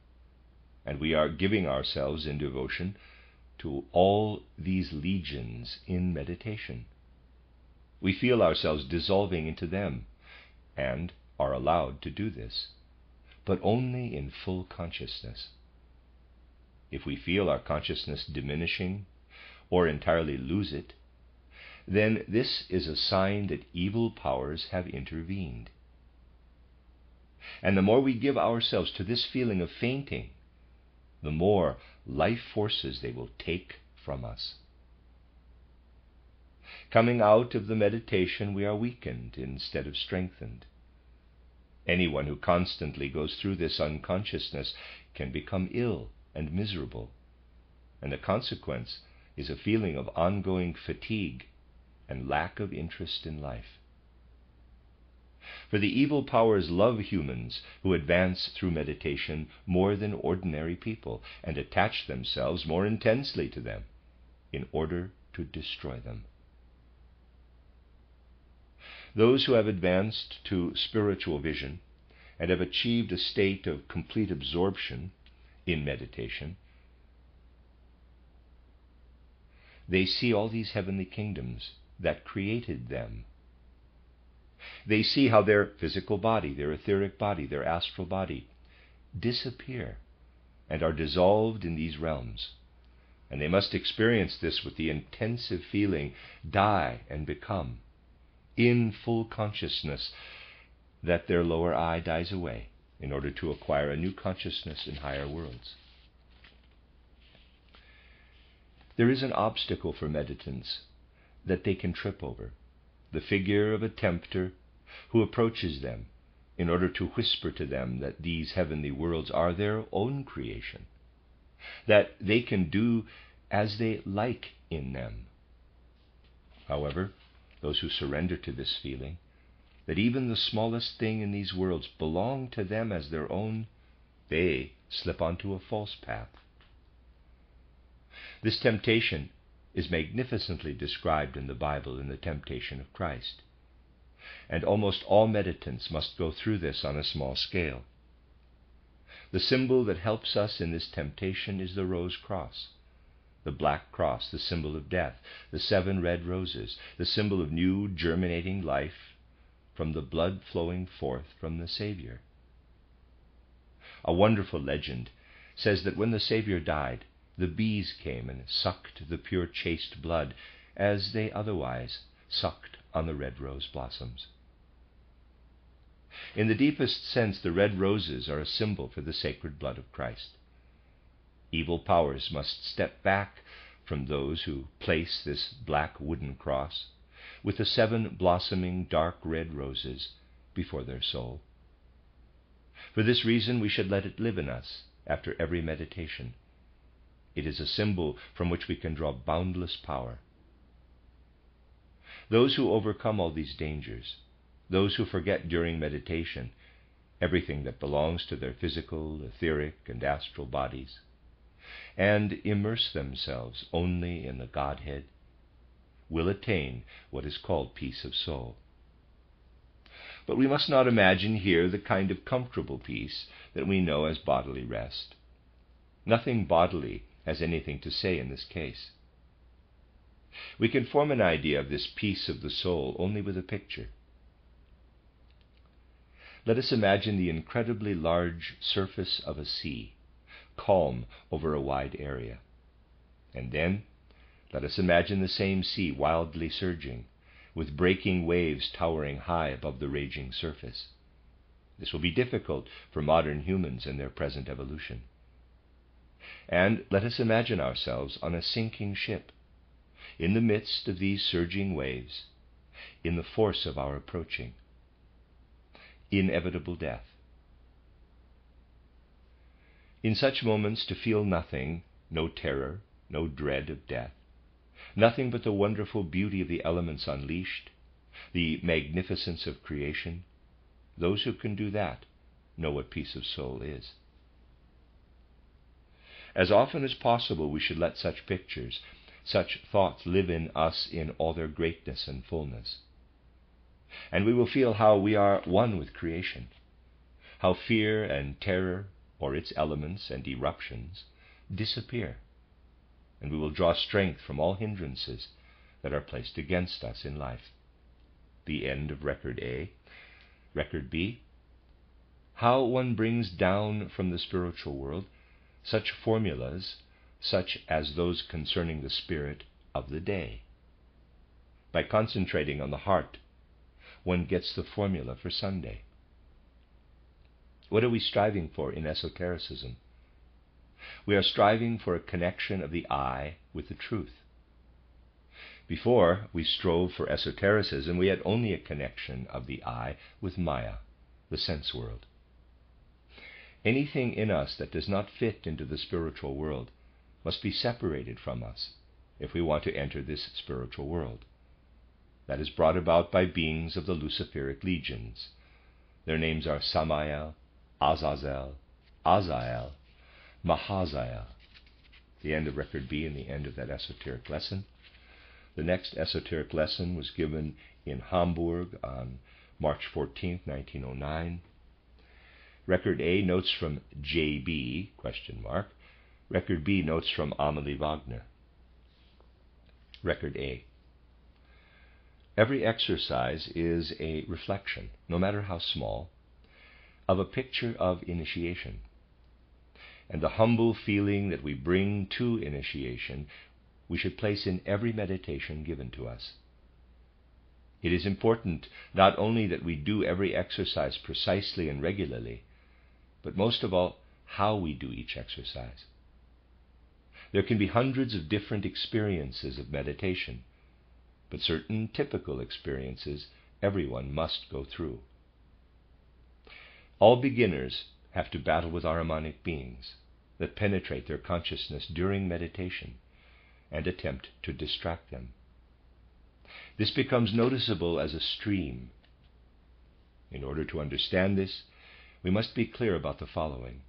and we are giving ourselves in devotion to all these legions in meditation. We feel ourselves dissolving into them, and are allowed to do this, but only in full consciousness. If we feel our consciousness diminishing or entirely lose it, then this is a sign that evil powers have intervened. And the more we give ourselves to this feeling of fainting, the more life forces they will take from us. Coming out of the meditation, we are weakened instead of strengthened. Anyone who constantly goes through this unconsciousness can become ill and miserable, and the consequence is a feeling of ongoing fatigue and lack of interest in life. For the evil powers love humans who advance through meditation more than ordinary people and attach themselves more intensely to them in order to destroy them. Those who have advanced to spiritual vision and have achieved a state of complete absorption in meditation, they see all these heavenly kingdoms that created them. They see how their physical body, their etheric body, their astral body disappear and are dissolved in these realms. And they must experience this with the intensive feeling die and become, in full consciousness that their lower I dies away in order to acquire a new consciousness in higher worlds. There is an obstacle for meditants that they can trip over the figure of a tempter who approaches them in order to whisper to them that these heavenly worlds are their own creation, that they can do as they like in them. However, those who surrender to this feeling, that even the smallest thing in these worlds belong to them as their own, they slip onto a false path. This temptation is magnificently described in the Bible in the temptation of Christ. And almost all meditants must go through this on a small scale. The symbol that helps us in this temptation is the rose cross. The black cross, the symbol of death, the seven red roses, the symbol of new germinating life from the blood flowing forth from the Savior. A wonderful legend says that when the Savior died, the bees came and sucked the pure chaste blood as they otherwise sucked on the red rose blossoms. In the deepest sense, the red roses are a symbol for the sacred blood of Christ. Evil powers must step back from those who place this black wooden cross with the seven blossoming dark red roses before their soul. For this reason, we should let it live in us after every meditation it is a symbol from which we can draw boundless power. Those who overcome all these dangers, those who forget during meditation everything that belongs to their physical, etheric, and astral bodies, and immerse themselves only in the Godhead, will attain what is called peace of soul. But we must not imagine here the kind of comfortable peace that we know as bodily rest. Nothing bodily has anything to say in this case. We can form an idea of this peace of the soul only with a picture. Let us imagine the incredibly large surface of a sea, calm over a wide area. And then let us imagine the same sea wildly surging, with breaking waves towering high above the raging surface. This will be difficult for modern humans in their present evolution. And let us imagine ourselves on a sinking ship, in the midst of these surging waves, in the force of our approaching inevitable death. In such moments, to feel nothing, no terror, no dread of death, nothing but the wonderful beauty of the elements unleashed, the magnificence of creation, those who can do that know what peace of soul is. As often as possible, we should let such pictures, such thoughts live in us in all their greatness and fullness. And we will feel how we are one with creation, how fear and terror, or its elements and eruptions, disappear, and we will draw strength from all hindrances that are placed against us in life. The end of Record A. Record B. How one brings down from the spiritual world such formulas, such as those concerning the spirit of the day. By concentrating on the heart, one gets the formula for Sunday. What are we striving for in esotericism? We are striving for a connection of the I with the truth. Before we strove for esotericism, we had only a connection of the I with Maya, the sense world. Anything in us that does not fit into the spiritual world must be separated from us if we want to enter this spiritual world. That is brought about by beings of the Luciferic legions. Their names are Samael, Azazel, Azael, Mahazael. The end of record B and the end of that esoteric lesson. The next esoteric lesson was given in Hamburg on March 14, 1909. Record A notes from J.B. question mark. Record B notes from Amalie Wagner. Record A. Every exercise is a reflection, no matter how small, of a picture of initiation. And the humble feeling that we bring to initiation we should place in every meditation given to us. It is important not only that we do every exercise precisely and regularly, but most of all, how we do each exercise. There can be hundreds of different experiences of meditation, but certain typical experiences everyone must go through. All beginners have to battle with Ahrimanic beings that penetrate their consciousness during meditation and attempt to distract them. This becomes noticeable as a stream. In order to understand this, we must be clear about the following.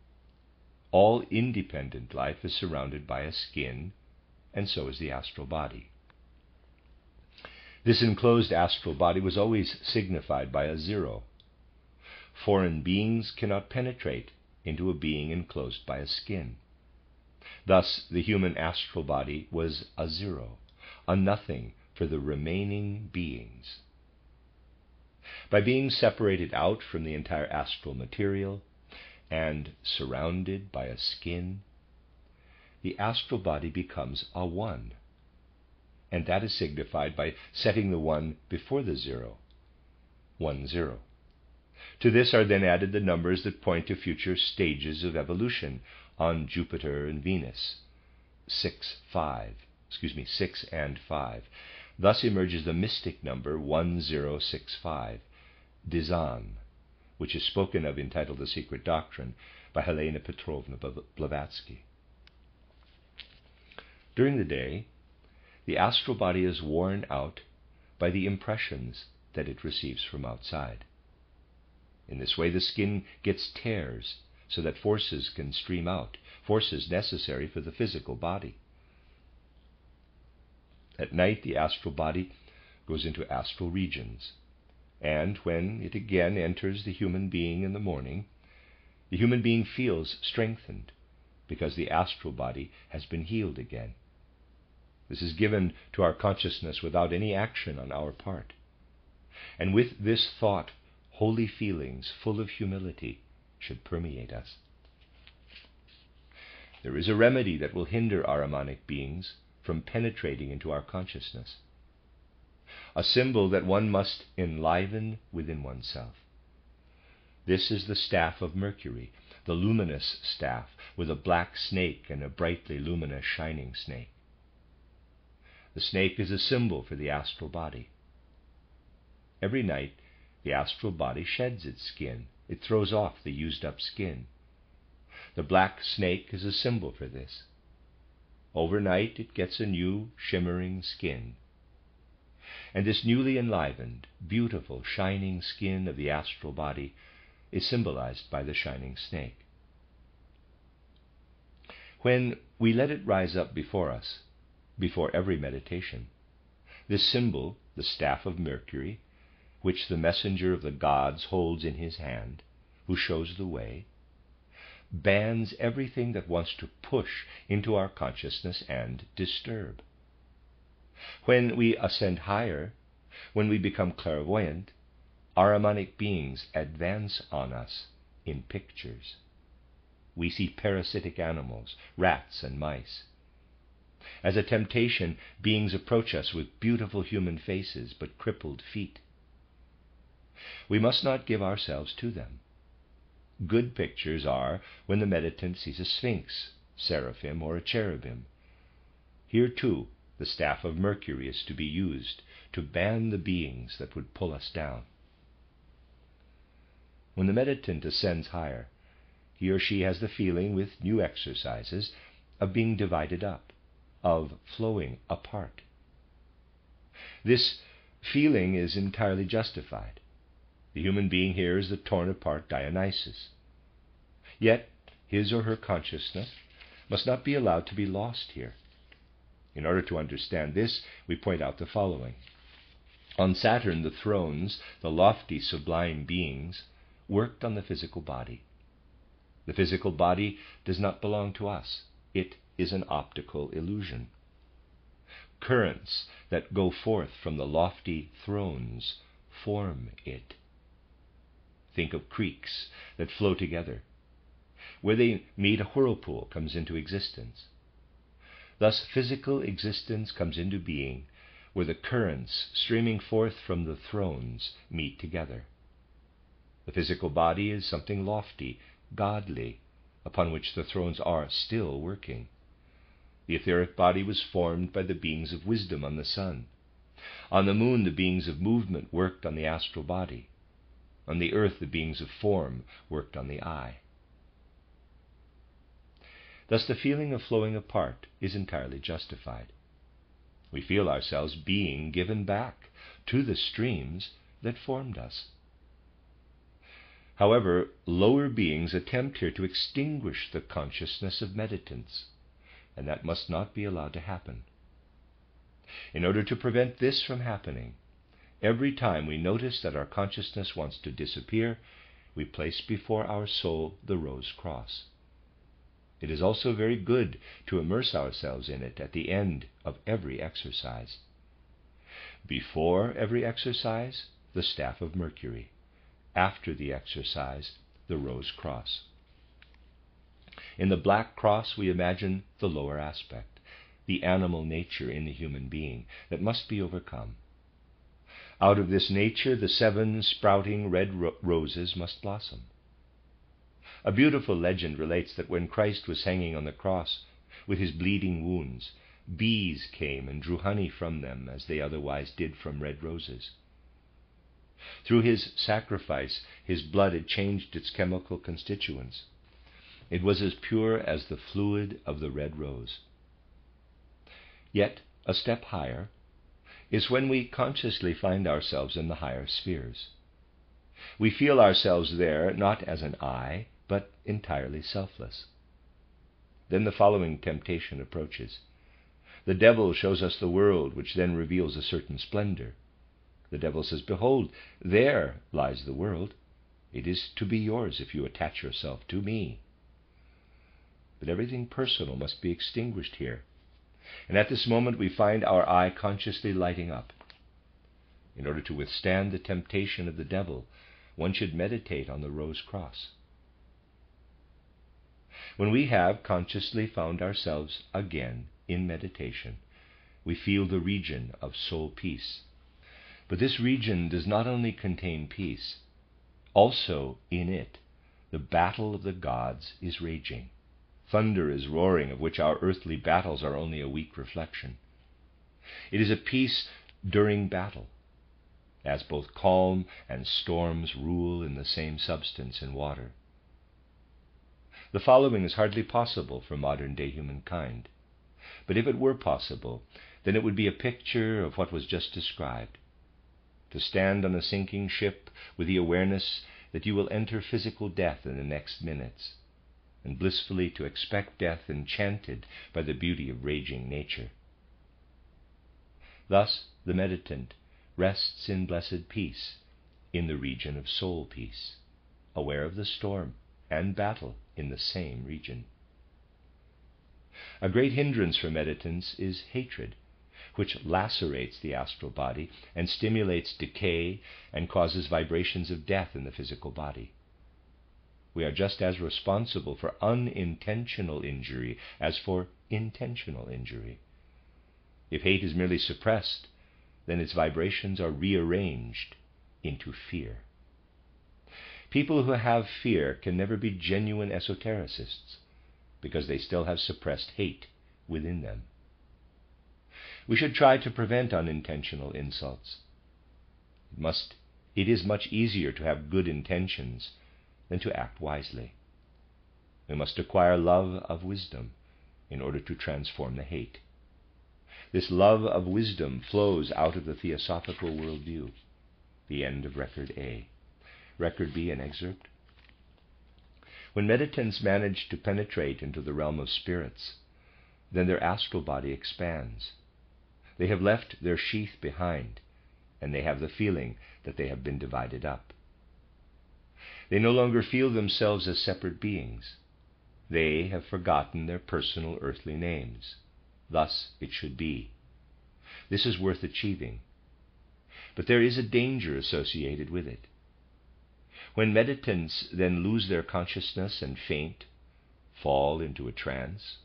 All independent life is surrounded by a skin, and so is the astral body. This enclosed astral body was always signified by a zero. Foreign beings cannot penetrate into a being enclosed by a skin. Thus, the human astral body was a zero, a nothing for the remaining beings. By being separated out from the entire astral material and surrounded by a skin, the astral body becomes a one. And that is signified by setting the one before the zero, one zero. To this are then added the numbers that point to future stages of evolution on Jupiter and Venus, 6, 5, excuse me, 6 and 5. Thus emerges the mystic number 1065, Dzyan, which is spoken of entitled The Secret Doctrine by Helena Petrovna Blavatsky. During the day, the astral body is worn out by the impressions that it receives from outside. In this way, the skin gets tears so that forces can stream out, forces necessary for the physical body. At night, the astral body goes into astral regions, and when it again enters the human being in the morning, the human being feels strengthened because the astral body has been healed again. This is given to our consciousness without any action on our part. And with this thought, holy feelings full of humility should permeate us. There is a remedy that will hinder Ahrimanic beings from penetrating into our consciousness. A symbol that one must enliven within oneself. This is the staff of Mercury, the luminous staff with a black snake and a brightly luminous shining snake. The snake is a symbol for the astral body. Every night, the astral body sheds its skin it throws off the used up skin. The black snake is a symbol for this. Overnight it gets a new shimmering skin. And this newly enlivened, beautiful, shining skin of the astral body is symbolized by the shining snake. When we let it rise up before us, before every meditation, this symbol, the staff of Mercury, which the messenger of the gods holds in his hand, who shows the way, bans everything that wants to push into our consciousness and disturb. When we ascend higher, when we become clairvoyant, our Ahrimanic beings advance on us in pictures. We see parasitic animals, rats and mice. As a temptation, beings approach us with beautiful human faces but crippled feet. We must not give ourselves to them. Good pictures are when the meditant sees a sphinx, seraphim, or a cherubim. Here, too, The staff of Mercury is to be used to ban the beings that would pull us down. When the meditant ascends higher, he or she has the feeling, with new exercises, of being divided up, of flowing apart. This feeling is entirely justified. The human being here is the torn apart Dionysus. Yet his or her consciousness must not be allowed to be lost here. In order to understand this, we point out the following. On Saturn, the thrones, the lofty sublime beings, worked on the physical body. The physical body does not belong to us, it is an optical illusion. Currents that go forth from the lofty thrones form it. Think of creeks that flow together. Where they meet, a whirlpool comes into existence. Thus, physical existence comes into being where the currents streaming forth from the thrones meet together. The physical body is something lofty, godly, upon which the thrones are still working. The etheric body was formed by the beings of wisdom on the sun. On the moon, the beings of movement worked on the astral body. On the earth, the beings of form worked on the I. Thus, the feeling of flowing apart is entirely justified. We feel ourselves being given back to the streams that formed us. However, lower beings attempt here to extinguish the consciousness of meditants, and that must not be allowed to happen. In order to prevent this from happening, every time we notice that our consciousness wants to disappear, we place before our soul the rose cross. It is also very good to immerse ourselves in it at the end of every exercise. Before every exercise, the staff of Mercury. After the exercise, the rose cross. In the black cross, we imagine the lower aspect, the animal nature in the human being that must be overcome. Out of this nature, the seven sprouting red ro- roses must blossom. A beautiful legend relates that when Christ was hanging on the cross with his bleeding wounds, bees came and drew honey from them as they otherwise did from red roses. Through his sacrifice, his blood had changed its chemical constituents. It was as pure as the fluid of the red rose. Yet, a step higher is when we consciously find ourselves in the higher spheres. We feel ourselves there not as an I, but entirely selfless. Then the following temptation approaches. The devil shows us the world, which then reveals a certain splendor. The devil says, Behold, there lies the world. It is to be yours if you attach yourself to me. But everything personal must be extinguished here. And at this moment we find our I consciously lighting up. In order to withstand the temptation of the devil, one should meditate on the rose cross. When we have consciously found ourselves again in meditation, we feel the region of soul peace. But this region does not only contain peace, also in it the battle of the gods is raging. Thunder is roaring, of which our earthly battles are only a weak reflection. It is a peace during battle, as both calm and storms rule in the same substance in water. The following is hardly possible for modern day humankind. But if it were possible, then it would be a picture of what was just described. To stand on a sinking ship with the awareness that you will enter physical death in the next minutes, and blissfully to expect death enchanted by the beauty of raging nature. Thus the meditant rests in blessed peace, in the region of soul peace, aware of the storm and battle in the same region. A great hindrance for meditants is hatred, which lacerates the astral body and stimulates decay and causes vibrations of death in the physical body. We are just as responsible for unintentional injury as for intentional injury. If hate is merely suppressed, then its vibrations are rearranged into fear. People who have fear can never be genuine esotericists because they still have suppressed hate within them. We should try to prevent unintentional insults. It, must, it is much easier to have good intentions than to act wisely. We must acquire love of wisdom in order to transform the hate. This love of wisdom flows out of the theosophical worldview. The end of Record A. Record B, an excerpt. When meditants manage to penetrate into the realm of spirits, then their astral body expands. They have left their sheath behind, and they have the feeling that they have been divided up. They no longer feel themselves as separate beings. They have forgotten their personal earthly names. Thus it should be. This is worth achieving. But there is a danger associated with it. When meditants then lose their consciousness and faint, fall into a trance,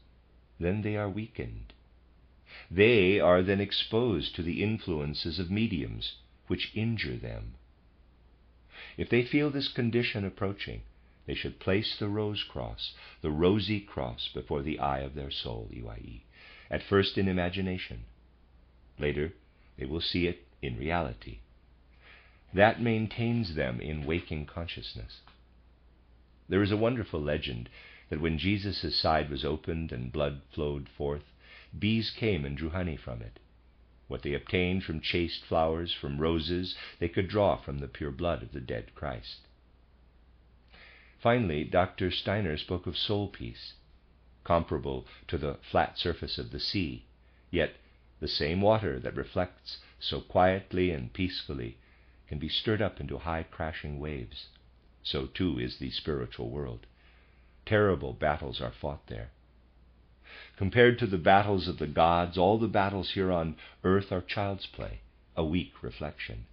then they are weakened. They are then exposed to the influences of mediums which injure them. If they feel this condition approaching, they should place the rose cross, the rosy cross, before the eye of their soul, UIE, at first in imagination. Later, they will see it in reality. That maintains them in waking consciousness. There is a wonderful legend that when Jesus' side was opened and blood flowed forth, bees came and drew honey from it. What they obtained from chaste flowers, from roses, they could draw from the pure blood of the dead Christ. Finally, Dr. Steiner spoke of soul peace, comparable to the flat surface of the sea, yet the same water that reflects so quietly and peacefully can be stirred up into high crashing waves. So too is the spiritual world. Terrible battles are fought there. Compared to the battles of the gods, all the battles here on earth are child's play, a weak reflection.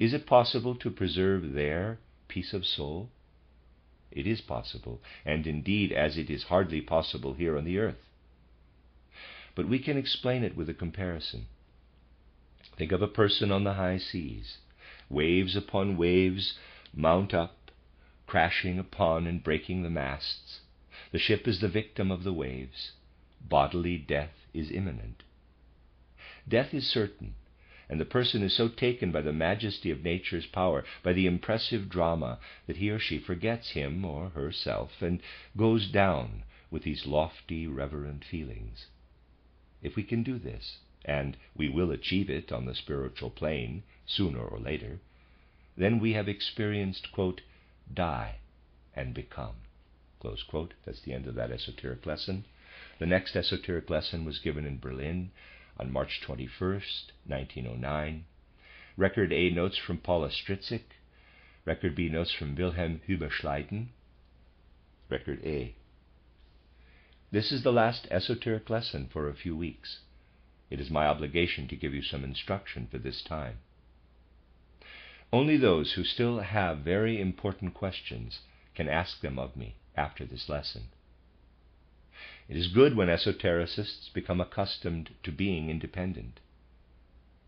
Is it possible to preserve there peace of soul? It is possible, and indeed as it is hardly possible here on the earth. But we can explain it with a comparison. Think of a person on the high seas. Waves upon waves mount up, crashing upon and breaking the masts. The ship is the victim of the waves. Bodily death is imminent. Death is certain, and the person is so taken by the majesty of nature's power, by the impressive drama, that he or she forgets him or herself and goes down with these lofty, reverent feelings. If we can do this, and we will achieve it on the spiritual plane sooner or later, then we have experienced, quote, die and become. Close quote. That's the end of that esoteric lesson. The next esoteric lesson was given in Berlin on March 21st, 1909. Record A notes from Paula Stryczek. Record B notes from Wilhelm Hübbe-Schleiden. Record A. This is the last esoteric lesson for a few weeks. It is my obligation to give you some instruction for this time. Only those who still have very important questions can ask them of me after this lesson. It is good when esotericists become accustomed to being independent.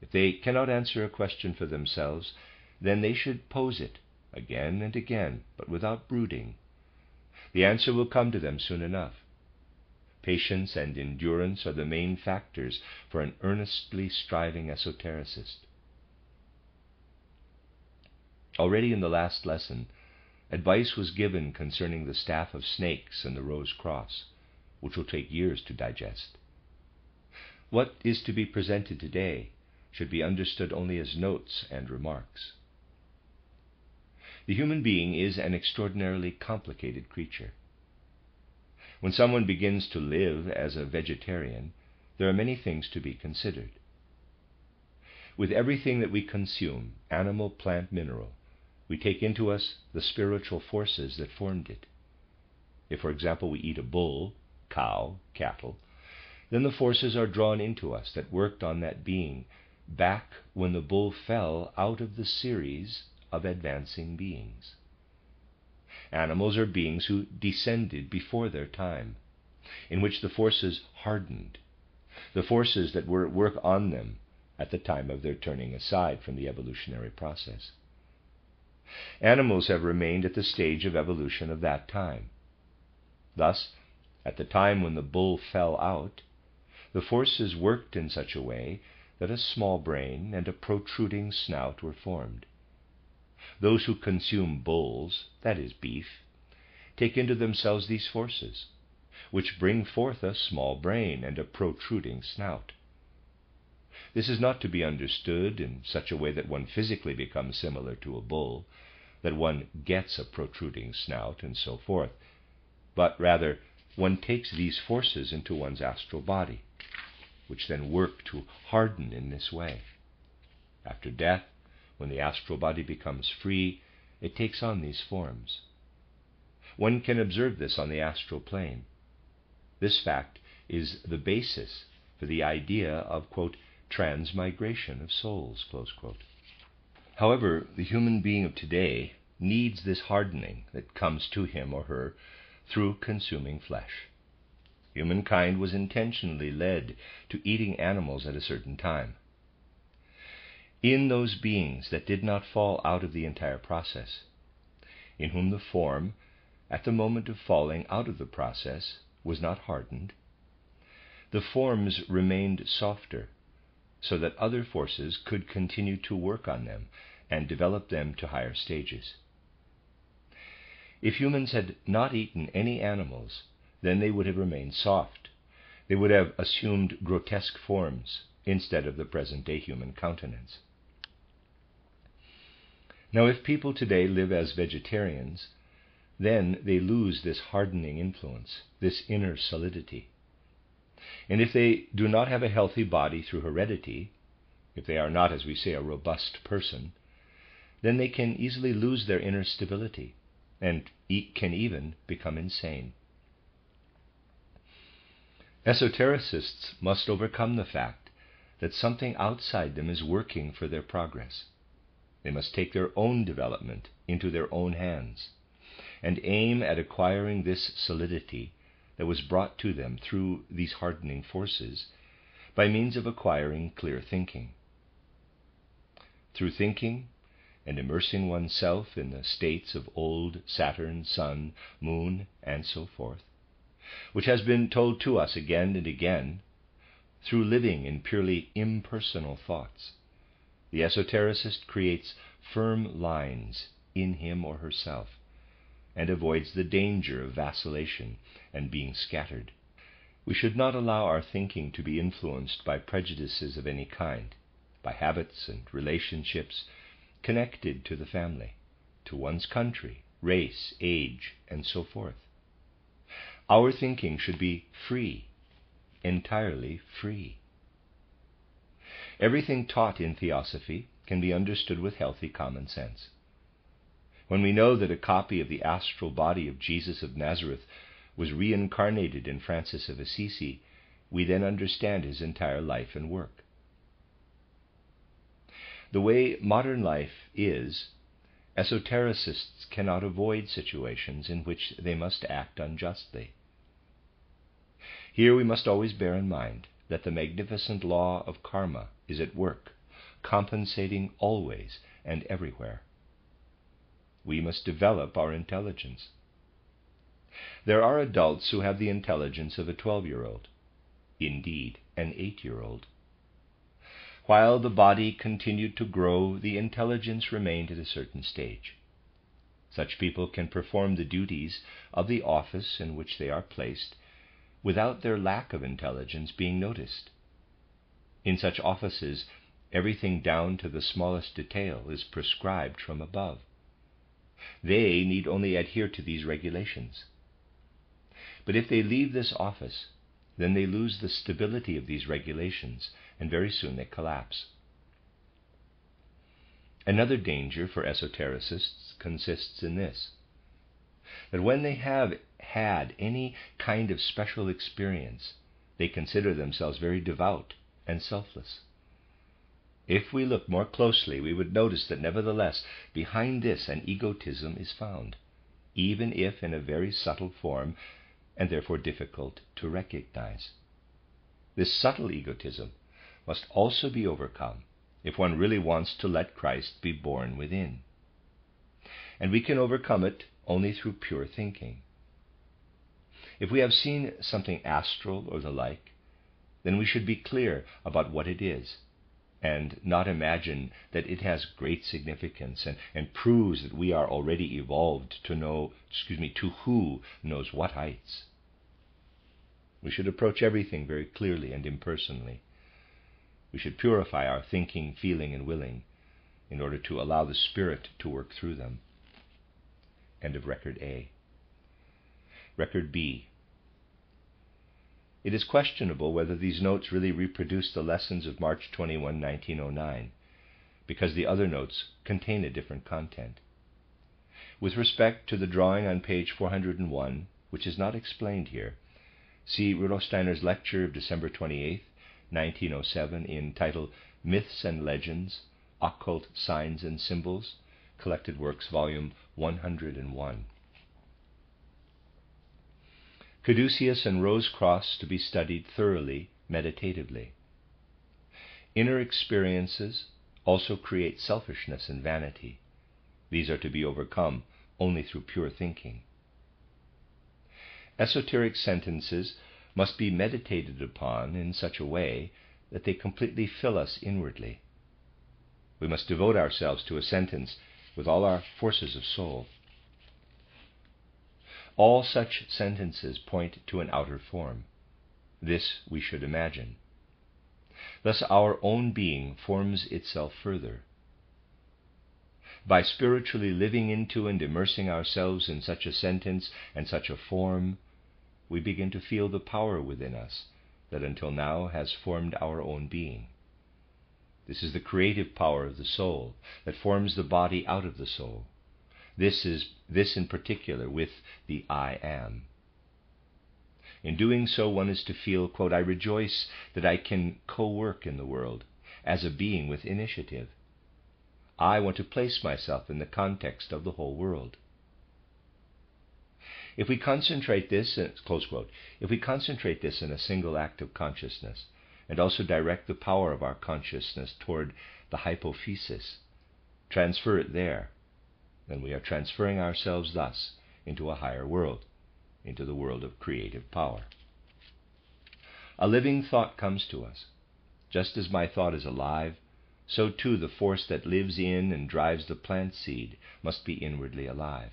If they cannot answer a question for themselves, then they should pose it again and again, but without brooding. The answer will come to them soon enough. Patience and endurance are the main factors for an earnestly striving esotericist. Already in the last lesson, advice was given concerning the staff of snakes and the rose cross, which will take years to digest. What is to be presented today should be understood only as notes and remarks. The human being is an extraordinarily complicated creature. When someone begins to live as a vegetarian, there are many things to be considered. With everything that we consume, animal, plant, mineral, we take into us the spiritual forces that formed it. If, for example, we eat a bull, cow, cattle, then the forces are drawn into us that worked on that being back when the bull fell out of the series of advancing beings. Animals are beings who descended before their time, in which the forces hardened, the forces that were at work on them at the time of their turning aside from the evolutionary process. Animals have remained at the stage of evolution of that time. Thus, at the time when the bull fell out, the forces worked in such a way that a small brain and a protruding snout were formed. Those who consume bulls, that is, beef, take into themselves these forces, which bring forth a small brain and a protruding snout. This is not to be understood in such a way that one physically becomes similar to a bull, that one gets a protruding snout, and so forth, but rather one takes these forces into one's astral body, which then work to harden in this way. After death, when the astral body becomes free, it takes on these forms. One can observe this on the astral plane. This fact is the basis for the idea of, quote, transmigration of souls, However, the human being of today needs this hardening that comes to him or her through consuming flesh. Humankind was intentionally led to eating animals at a certain time. In those beings that did not fall out of the entire process, in whom the form at the moment of falling out of the process, was not hardened, the forms remained softer, so that other forces could continue to work on them and develop them to higher stages. If humans had not eaten any animals, then they would have remained soft. They would have assumed grotesque forms instead of the present day human countenance. Now, if people today live as vegetarians, then they lose this hardening influence, this inner solidity. And if they do not have a healthy body through heredity, if they are not, as we say, a robust person, then they can easily lose their inner stability and can even become insane. Esotericists must overcome the fact that something outside them is working for their progress. They must take their own development into their own hands and aim at acquiring this solidity that was brought to them through these hardening forces by means of acquiring clear thinking. Through thinking and immersing oneself in the states of old Saturn, Sun, Moon, and so forth, which has been told to us again and again, through living in purely impersonal thoughts, the esotericist creates firm lines in him or herself and avoids the danger of vacillation and being scattered. We should not allow our thinking to be influenced by prejudices of any kind, by habits and relationships connected to the family, to one's country, race, age, and so forth. Our thinking should be free, entirely free. Everything taught in theosophy can be understood with healthy common sense. When we know that a copy of the astral body of Jesus of Nazareth was reincarnated in Francis of Assisi, we then understand his entire life and work. The way modern life is, esotericists cannot avoid situations in which they must act unjustly. Here we must always bear in mind that the magnificent law of karma is at work, compensating always and everywhere we must develop our intelligence. There are adults who have the intelligence of a 12 year old, indeed, an 8 year old. While the body continued to grow, the intelligence remained at a certain stage. Such people can perform the duties of the office in which they are placed without their lack of intelligence being noticed. In such offices, everything down to the smallest detail is prescribed from above. They need only adhere to these regulations. But if they leave this office, then they lose the stability of these regulations, and very soon they collapse. Another danger for esotericists consists in this that when they have had any kind of special experience, they consider themselves very devout and selfless. If we look more closely, we would notice that nevertheless behind this an egotism is found, even if in a very subtle form and therefore difficult to recognize. This subtle egotism must also be overcome if one really wants to let Christ be born within. And we can overcome it only through pure thinking. If we have seen something astral or the like, then we should be clear about what it is and not imagine that it has great significance and, and proves that we are already evolved to know, excuse me, to who knows what heights. We should approach everything very clearly and impersonally. We should purify our thinking, feeling, and willing in order to allow the Spirit to work through them. End of Record A. Record B. It is questionable whether these notes really reproduce the lessons of March 21, 1909, because the other notes contain a different content. With respect to the drawing on page 401, which is not explained here, see Rudolf Steiner's lecture of December 28, 1907, entitled Myths and Legends Occult Signs and Symbols, Collected Works, Volume 101. Caduceus and Rose Cross to be studied thoroughly, meditatively. Inner experiences also create selfishness and vanity. These are to be overcome only through pure thinking. Esoteric sentences must be meditated upon in such a way that they completely fill us inwardly. We must devote ourselves to a sentence with all our forces of soul. All such sentences point to an outer form. This we should imagine. Thus, our own being forms itself further. By spiritually living into and immersing ourselves in such a sentence and such a form, we begin to feel the power within us that until now has formed our own being. This is the creative power of the soul that forms the body out of the soul. This is this in particular with the I am. In doing so, one is to feel, quote, I rejoice that I can co work in the world as a being with initiative. I want to place myself in the context of the whole world. If we concentrate this, uh, close quote, if we concentrate this in a single act of consciousness, and also direct the power of our consciousness toward the hypophysis, transfer it there, then we are transferring ourselves thus into a higher world, into the world of creative power. A living thought comes to us. Just as my thought is alive, so too the force that lives in and drives the plant seed must be inwardly alive.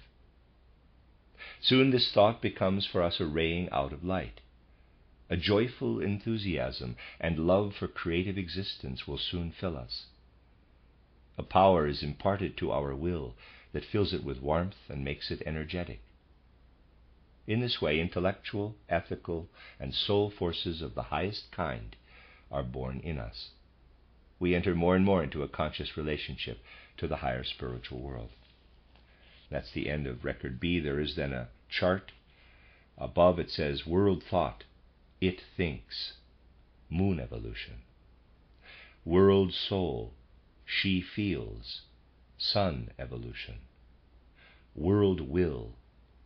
Soon this thought becomes for us a raying out of light. A joyful enthusiasm and love for creative existence will soon fill us. A power is imparted to our will that fills it with warmth and makes it energetic. In this way, intellectual, ethical, and soul forces of the highest kind are born in us. We enter more and more into a conscious relationship to the higher spiritual world. That's the end of record B. There is then a chart. Above it says World Thought, It Thinks, Moon Evolution. World Soul, She Feels, Sun evolution. World will,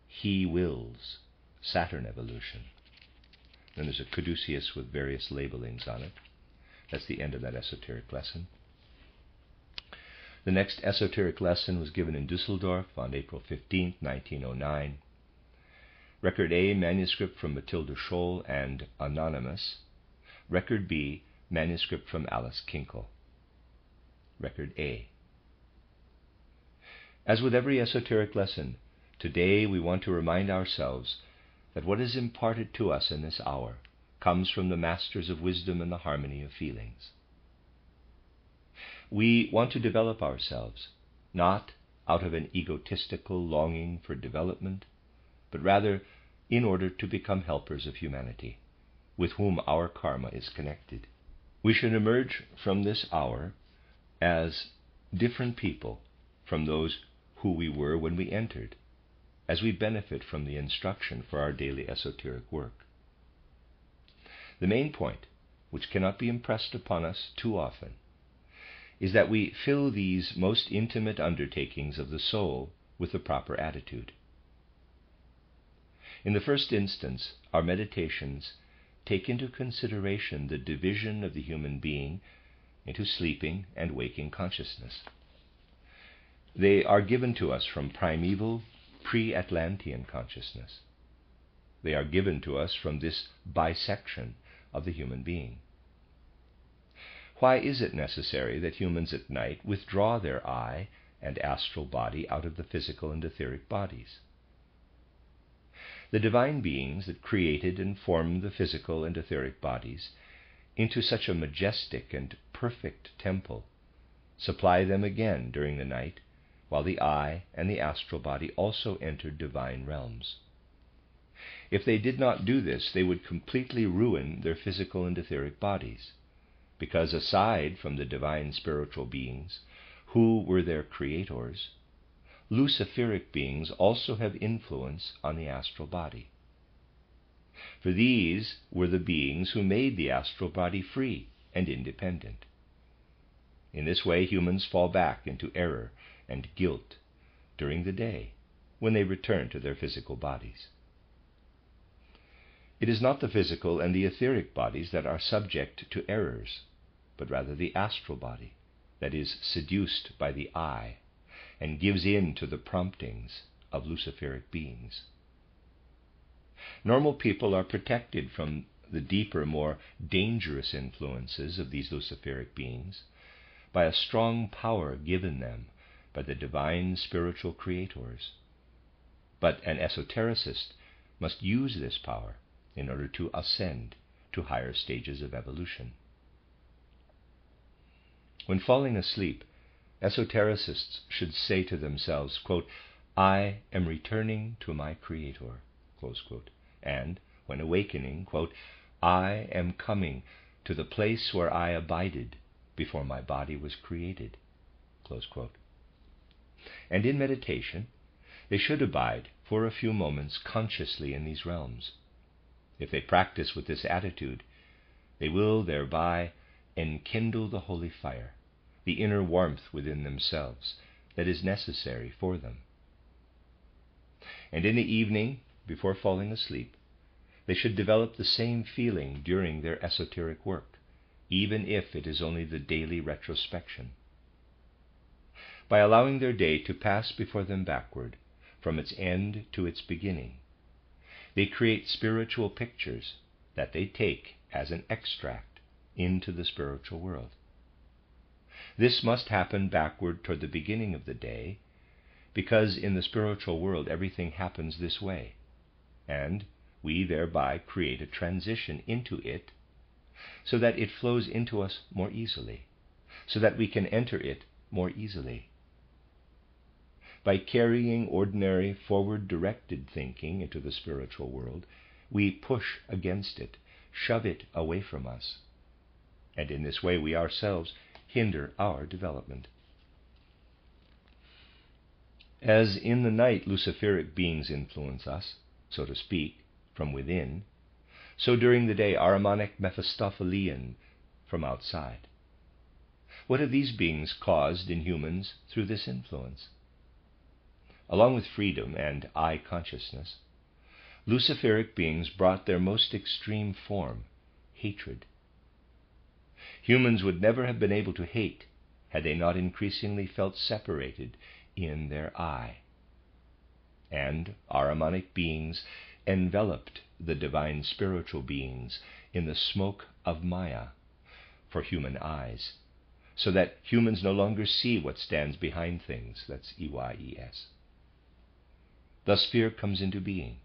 he wills, Saturn evolution. Then there's a caduceus with various labelings on it. That's the end of that esoteric lesson. The next esoteric lesson was given in Dusseldorf on April 15, 1909. Record A, manuscript from Matilda Scholl and Anonymous. Record B, manuscript from Alice Kinkel. Record A. As with every esoteric lesson, today we want to remind ourselves that what is imparted to us in this hour comes from the masters of wisdom and the harmony of feelings. We want to develop ourselves, not out of an egotistical longing for development, but rather in order to become helpers of humanity, with whom our karma is connected. We should emerge from this hour as different people from those who we were when we entered, as we benefit from the instruction for our daily esoteric work. The main point, which cannot be impressed upon us too often, is that we fill these most intimate undertakings of the soul with the proper attitude. In the first instance, our meditations take into consideration the division of the human being into sleeping and waking consciousness. They are given to us from primeval, pre Atlantean consciousness. They are given to us from this bisection of the human being. Why is it necessary that humans at night withdraw their I and astral body out of the physical and etheric bodies? The divine beings that created and formed the physical and etheric bodies into such a majestic and perfect temple supply them again during the night, while the I and the astral body also enter divine realms. If they did not do this, they would completely ruin their physical and etheric bodies because aside from the divine spiritual beings, who were their creators, Luciferic beings also have influence on the astral body. For these were the beings who made the astral body free and independent. In this way, humans fall back into error and guilt during the day when they return to their physical bodies. It is not the physical and the etheric bodies that are subject to errors, but rather the astral body that is seduced by the I and gives in to the promptings of luciferic beings. Normal people are protected from the deeper, more dangerous influences of these luciferic beings by a strong power given them by the divine spiritual creators. But an esotericist must use this power in order to ascend to higher stages of evolution. When falling asleep, esotericists should say to themselves, quote, I am returning to my Creator, quote, and when awakening, quote, I am coming to the place where I abided before my body was created. And in meditation, they should abide for a few moments consciously in these realms. If they practice with this attitude, they will thereby enkindle the holy fire the inner warmth within themselves that is necessary for them. And in the evening, before falling asleep, they should develop the same feeling during their esoteric work, even if it is only the daily retrospection. By allowing their day to pass before them backward, from its end to its beginning, they create spiritual pictures that they take as an extract into the spiritual world. This must happen backward toward the beginning of the day, because in the spiritual world everything happens this way, and we thereby create a transition into it so that it flows into us more easily, so that we can enter it more easily. By carrying ordinary forward directed thinking into the spiritual world, we push against it, shove it away from us. And in this way, we ourselves hinder our development. As in the night luciferic beings influence us, so to speak, from within, so during the day Ahrimanic Mephistophelian from outside. What have these beings caused in humans through this influence? Along with freedom and I consciousness, luciferic beings brought their most extreme form, hatred. Humans would never have been able to hate had they not increasingly felt separated in their I. And Ahrimanic beings enveloped the divine spiritual beings in the smoke of Maya for human eyes, so that humans no longer see what stands behind things. That's E Y E S. Thus, fear comes into being.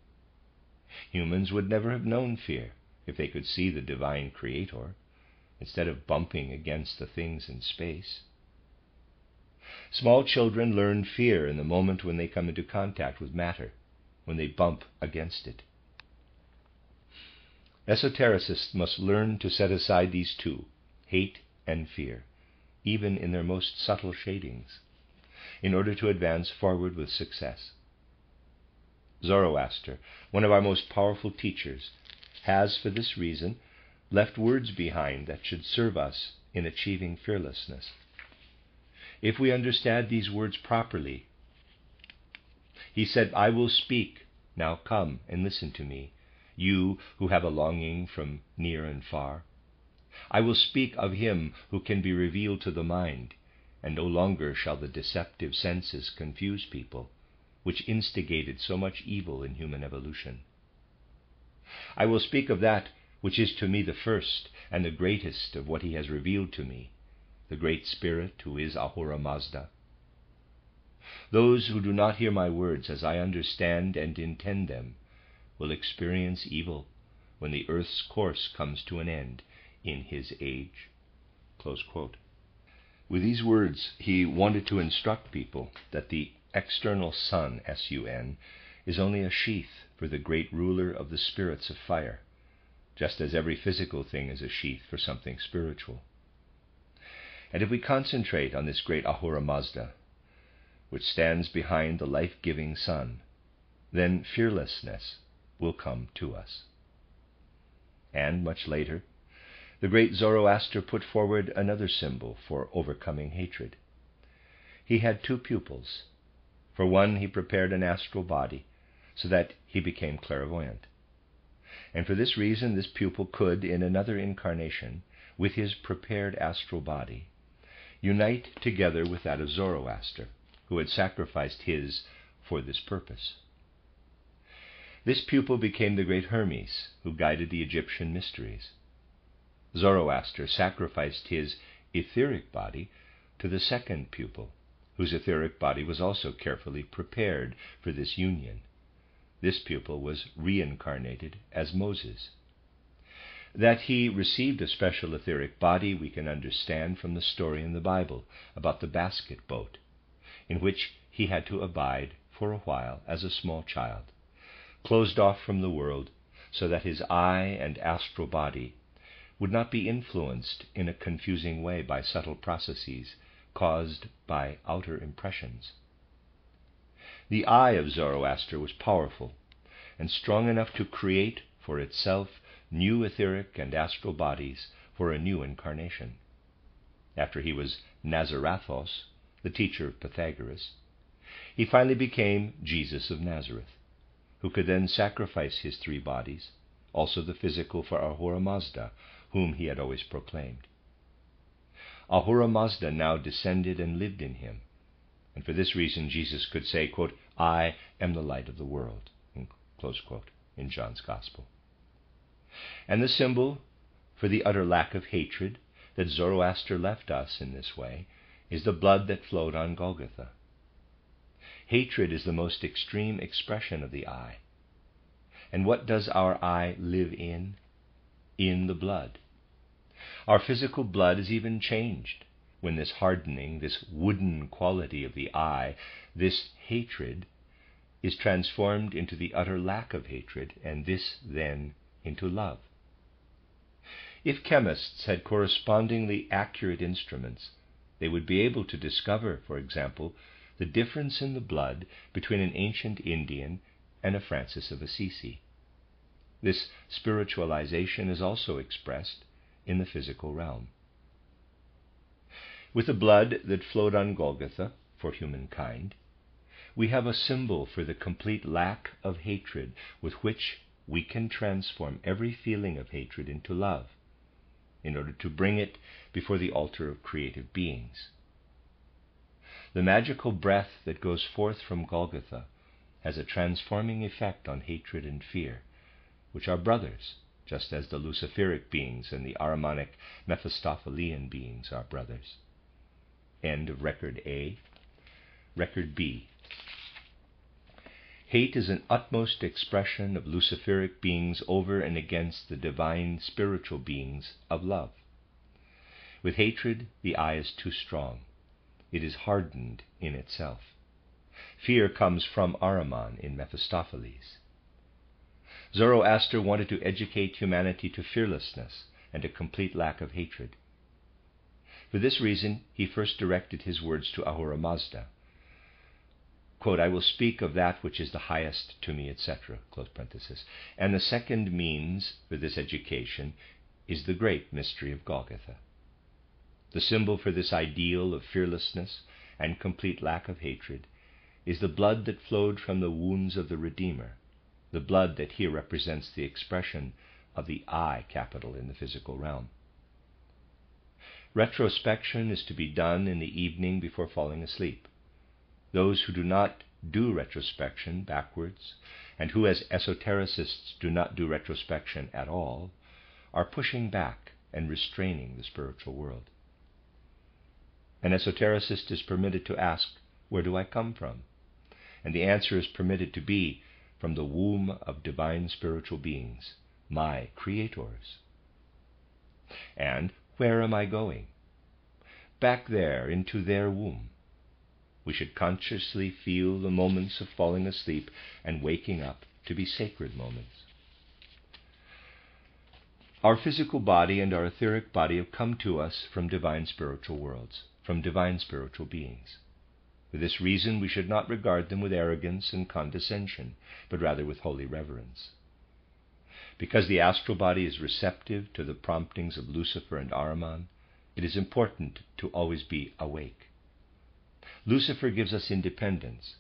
Humans would never have known fear if they could see the divine creator instead of bumping against the things in space. Small children learn fear in the moment when they come into contact with matter, when they bump against it. Esotericists must learn to set aside these two, hate and fear, even in their most subtle shadings, in order to advance forward with success. Zoroaster, one of our most powerful teachers, has, for this reason, left words behind that should serve us in achieving fearlessness. If we understand these words properly, he said, I will speak, now come and listen to me, you who have a longing from near and far. I will speak of him who can be revealed to the mind, and no longer shall the deceptive senses confuse people, which instigated so much evil in human evolution. I will speak of that which is to me the first and the greatest of what he has revealed to me, the Great Spirit who is Ahura Mazda. Those who do not hear my words as I understand and intend them will experience evil when the earth's course comes to an end in his age. With these words, he wanted to instruct people that the external sun, S U N, is only a sheath for the great ruler of the spirits of fire, just as every physical thing is a sheath for something spiritual. And if we concentrate on this great Ahura Mazda, which stands behind the life giving sun, then fearlessness will come to us. And much later, the great Zoroaster put forward another symbol for overcoming hatred. He had two pupils. For one, he prepared an astral body so that he became clairvoyant. And for this reason, this pupil could, in another incarnation, with his prepared astral body, unite together with that of Zoroaster, who had sacrificed his for this purpose. This pupil became the great Hermes, who guided the Egyptian mysteries. Zoroaster sacrificed his etheric body to the second pupil, whose etheric body was also carefully prepared for this union. This pupil was reincarnated as Moses. That he received a special etheric body we can understand from the story in the Bible about the basket boat, in which he had to abide for a while as a small child, closed off from the world so that his I and astral body would not be influenced in a confusing way by subtle processes caused by outer impressions. The I of Zoroaster was powerful and strong enough to create for itself new etheric and astral bodies for a new incarnation. After he was Nazarathos, the teacher of Pythagoras, he finally became Jesus of Nazareth, who could then sacrifice his three bodies, also the physical for Ahura Mazda, whom he had always proclaimed. Ahura Mazda now descended and lived in him, and for this reason Jesus could say, quote, I am the light of the world, quote, in John's Gospel. And the symbol for the utter lack of hatred that Zoroaster left us in this way is the blood that flowed on Golgotha. Hatred is the most extreme expression of the I. And what does our I live in? In the blood. Our physical blood is even changed when this hardening, this wooden quality of the I, this hatred, is transformed into the utter lack of hatred, and this then into love. If chemists had correspondingly accurate instruments, they would be able to discover, for example, the difference in the blood between an ancient Indian and a Francis of Assisi. This spiritualization is also expressed in the physical realm. With the blood that flowed on Golgotha for humankind, we have a symbol for the complete lack of hatred with which we can transform every feeling of hatred into love in order to bring it before the altar of creative beings. The magical breath that goes forth from Golgotha has a transforming effect on hatred and fear, which are brothers just as the Luciferic beings and the Ahrimanic Mephistophelian beings are brothers. End of Record A. Record B. Hate is an utmost expression of Luciferic beings over and against the divine spiritual beings of love. With hatred, the I is too strong. It is hardened in itself. Fear comes from Ahriman in Mephistopheles. Zoroaster wanted to educate humanity to fearlessness and a complete lack of hatred. For this reason, he first directed his words to Ahura Mazda. Quote, I will speak of that which is the highest to me, etc. And the second means for this education is the great mystery of Golgotha. The symbol for this ideal of fearlessness and complete lack of hatred is the blood that flowed from the wounds of the Redeemer the blood that here represents the expression of the I capital in the physical realm. Retrospection is to be done in the evening before falling asleep. Those who do not do retrospection backwards, and who as esotericists do not do retrospection at all, are pushing back and restraining the spiritual world. An esotericist is permitted to ask, Where do I come from? And the answer is permitted to be, From the womb of divine spiritual beings, my creators. And where am I going? Back there into their womb. We should consciously feel the moments of falling asleep and waking up to be sacred moments. Our physical body and our etheric body have come to us from divine spiritual worlds from divine spiritual beings. For this reason, we should not regard them with arrogance and condescension, but rather with holy reverence. Because the astral body is receptive to the promptings of Lucifer and Ahriman, it is important to always be awake. Lucifer gives us independence,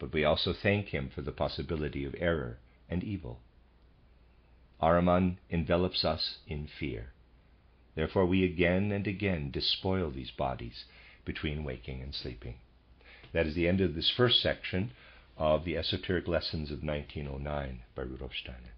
but we also thank him for the possibility of error and evil. Ahriman envelops us in fear. Therefore, we again and again despoil these bodies between waking and sleeping. That is the end of this first section of the Esoteric Lessons of 1909 by Rudolf Steiner.